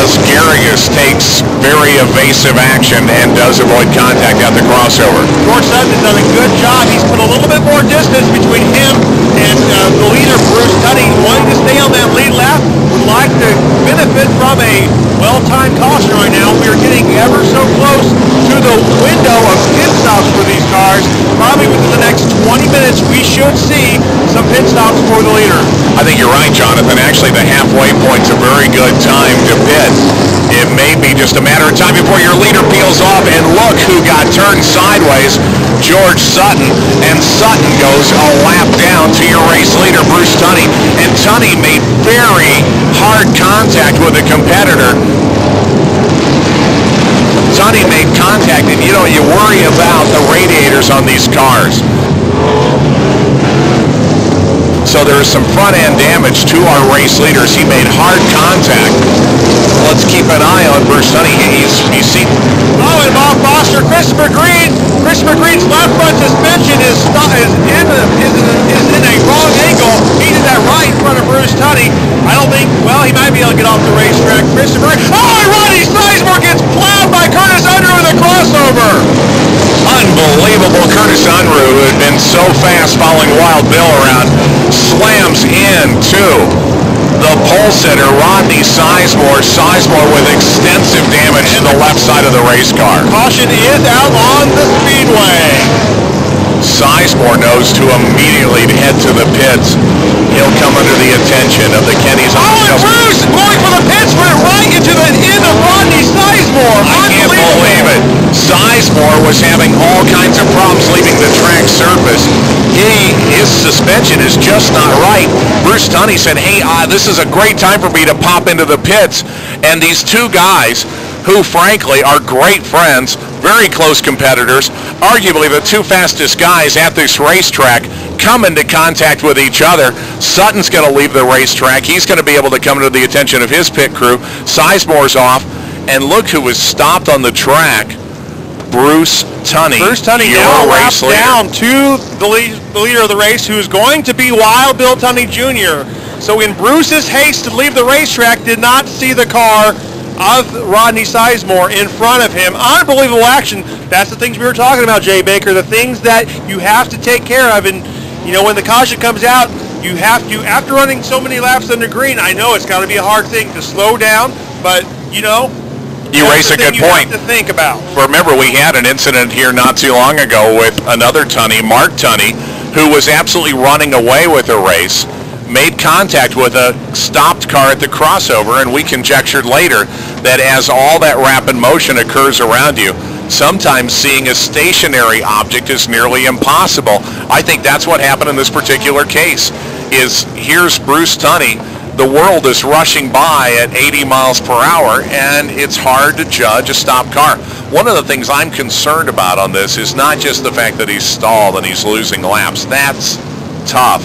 as Garrigus takes very evasive action and does avoid contact at the crossover. George Sutton has done a good job. He's put a little bit more distance between him and uh, the leader, Bruce Tunney, wanting to stay on that lead lap. Would like to benefit from a well-timed caution right now. We are getting ever so close to the window of pit stops for these cars. Probably within the next 20 minutes, we should see some pit stops for the leader. I think you're right, Jonathan. Actually, the halfway point's a very good time to pit. It may be just a matter of time before your leader peels off. And look who got turned sideways, George Sutton. And Sutton goes a lap down to your race leader, Bruce Tunney. And Tunney made very hard contact with a competitor. Tunney made contact, and you know, you worry about the radiators on these cars. So there is some front end damage to our race leaders. He made hard contact. Let's keep an eye on Bruce. He's he's seen. Oh, and Bob Foster, Christopher Green. Christopher Green's left front suspension is is in a, is in a, is in a wrong angle. He did that right in front of Bruce Tunney. I don't think. Well, he might be able to get off the racetrack. Christopher. Oh, Ronnie Sizemore gets plowed by Curtis Unruh in the crossover. Unbelievable. Curtis Unruh, who had been so fast following Wild Bill around, slams into the pole sitter, Rodney Sizemore. Sizemore with extensive damage to the left side of the race car. Caution is out on the speedway. Sizemore knows to immediately head to the pits. He'll come under the attention of the Kennys. Oh, and Bruce going for the pits went right into the end of Rodney Sizemore. I can't believe it. Sizemore was having all kinds of problems leaving the track surface. He, his suspension is just not right. Bruce Tunney said, hey, uh, this is a great time for me to pop into the pits. And these two guys, who frankly are great friends, very close competitors, arguably the two fastest guys at this racetrack come into contact with each other. Sutton's going to leave the racetrack. He's going to be able to come to the attention of his pit crew. Sizemore's off. And look who was stopped on the track. Bruce Tunney. Bruce Tunney now race down to the, lead, the leader of the race, who is going to be Wild Bill Tunney Jr. So in Bruce's haste to leave the racetrack, did not see the car of Rodney Sizemore in front of him. Unbelievable action. That's the things we were talking about, Jay Baker. The things that you have to take care of. And, you know, when the caution comes out, you have to, after running so many laps under green, I know it's got to be a hard thing to slow down, but, you know, you raise a good point. to think about. Remember, we had an incident here not too long ago with another Tunney, Mark Tunney, who was absolutely running away with a race made contact with a stopped car at the crossover, and we conjectured later that as all that rapid motion occurs around you, sometimes seeing a stationary object is nearly impossible. I think that's what happened in this particular case. Is here's Bruce Tunney. The world is rushing by at 80 miles per hour, and it's hard to judge a stopped car. One of the things I'm concerned about on this is not just the fact that he's stalled and he's losing laps. That's tough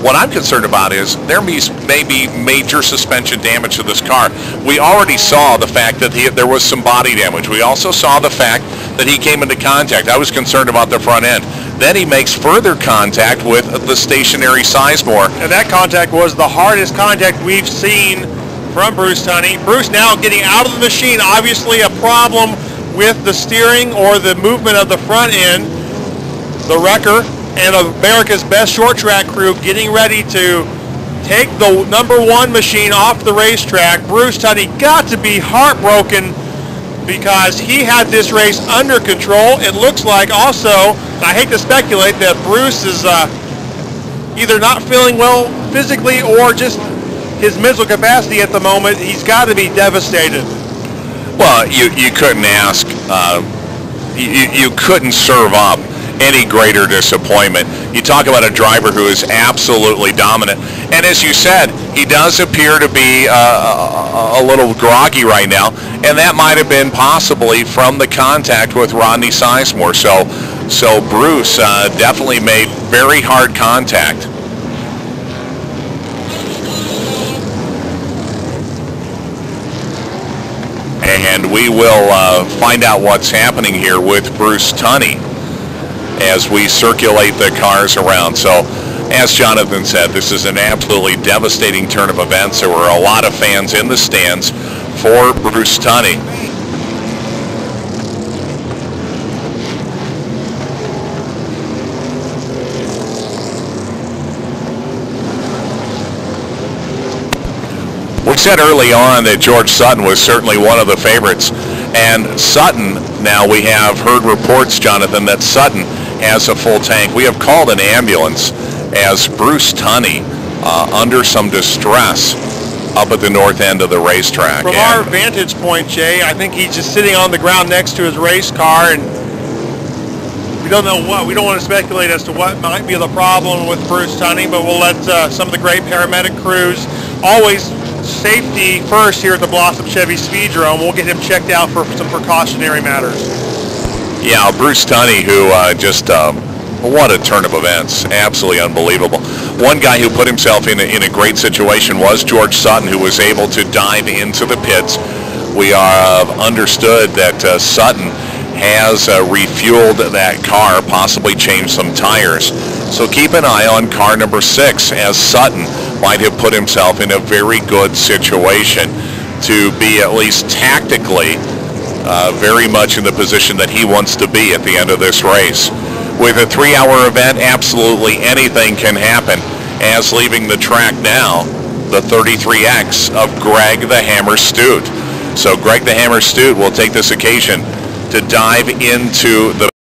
what I'm concerned about is there may be major suspension damage to this car. We already saw the fact that he, there was some body damage. We also saw the fact that he came into contact. I was concerned about the front end. Then he makes further contact with the stationary Sizemore. And that contact was the hardest contact we've seen from Bruce Tunney. Bruce now getting out of the machine. Obviously a problem with the steering or the movement of the front end. The wrecker and America's best short track crew getting ready to take the number one machine off the racetrack. Bruce Tunney got to be heartbroken because he had this race under control. It looks like also, I hate to speculate, that Bruce is uh, either not feeling well physically or just his mental capacity at the moment. He's got to be devastated. Well, you, you couldn't ask, uh, you, you couldn't serve up any greater disappointment. You talk about a driver who is absolutely dominant. And as you said, he does appear to be uh, a little groggy right now, and that might have been possibly from the contact with Rodney Sizemore. So, so Bruce uh, definitely made very hard contact. And we will uh, find out what's happening here with Bruce Tunney as we circulate the cars around. So as Jonathan said, this is an absolutely devastating turn of events. There were a lot of fans in the stands for Bruce Tunney. We said early on that George Sutton was certainly one of the favorites. And Sutton, now we have heard reports, Jonathan, that Sutton has a full tank. We have called an ambulance as Bruce Tunney, uh, under some distress, up at the north end of the racetrack. From And- our vantage point, Jay, I think he's just sitting on the ground next to his race car, and we don't know what. We don't want to speculate as to what might be the problem with Bruce Tunney, but we'll let uh, some of the great paramedic crews always safety first here at the Blossom Chevy Speedrome. We'll get him checked out for some precautionary matters. Yeah, Bruce Tunney, who uh, just um, what a turn of events, absolutely unbelievable. One guy who put himself in a, in a great situation was George Sutton, who was able to dive into the pits. We are uh, understood that uh, Sutton has uh, refueled that car, possibly changed some tires. So keep an eye on car number six, as Sutton might have put himself in a very good situation to be at least tactically uh, very much in the position that he wants to be at the end of this race. With a three-hour event, absolutely anything can happen. As leaving the track now, the 33X of Gregg the Hammer Stute. So Gregg the Hammer Stute will take this occasion to dive into the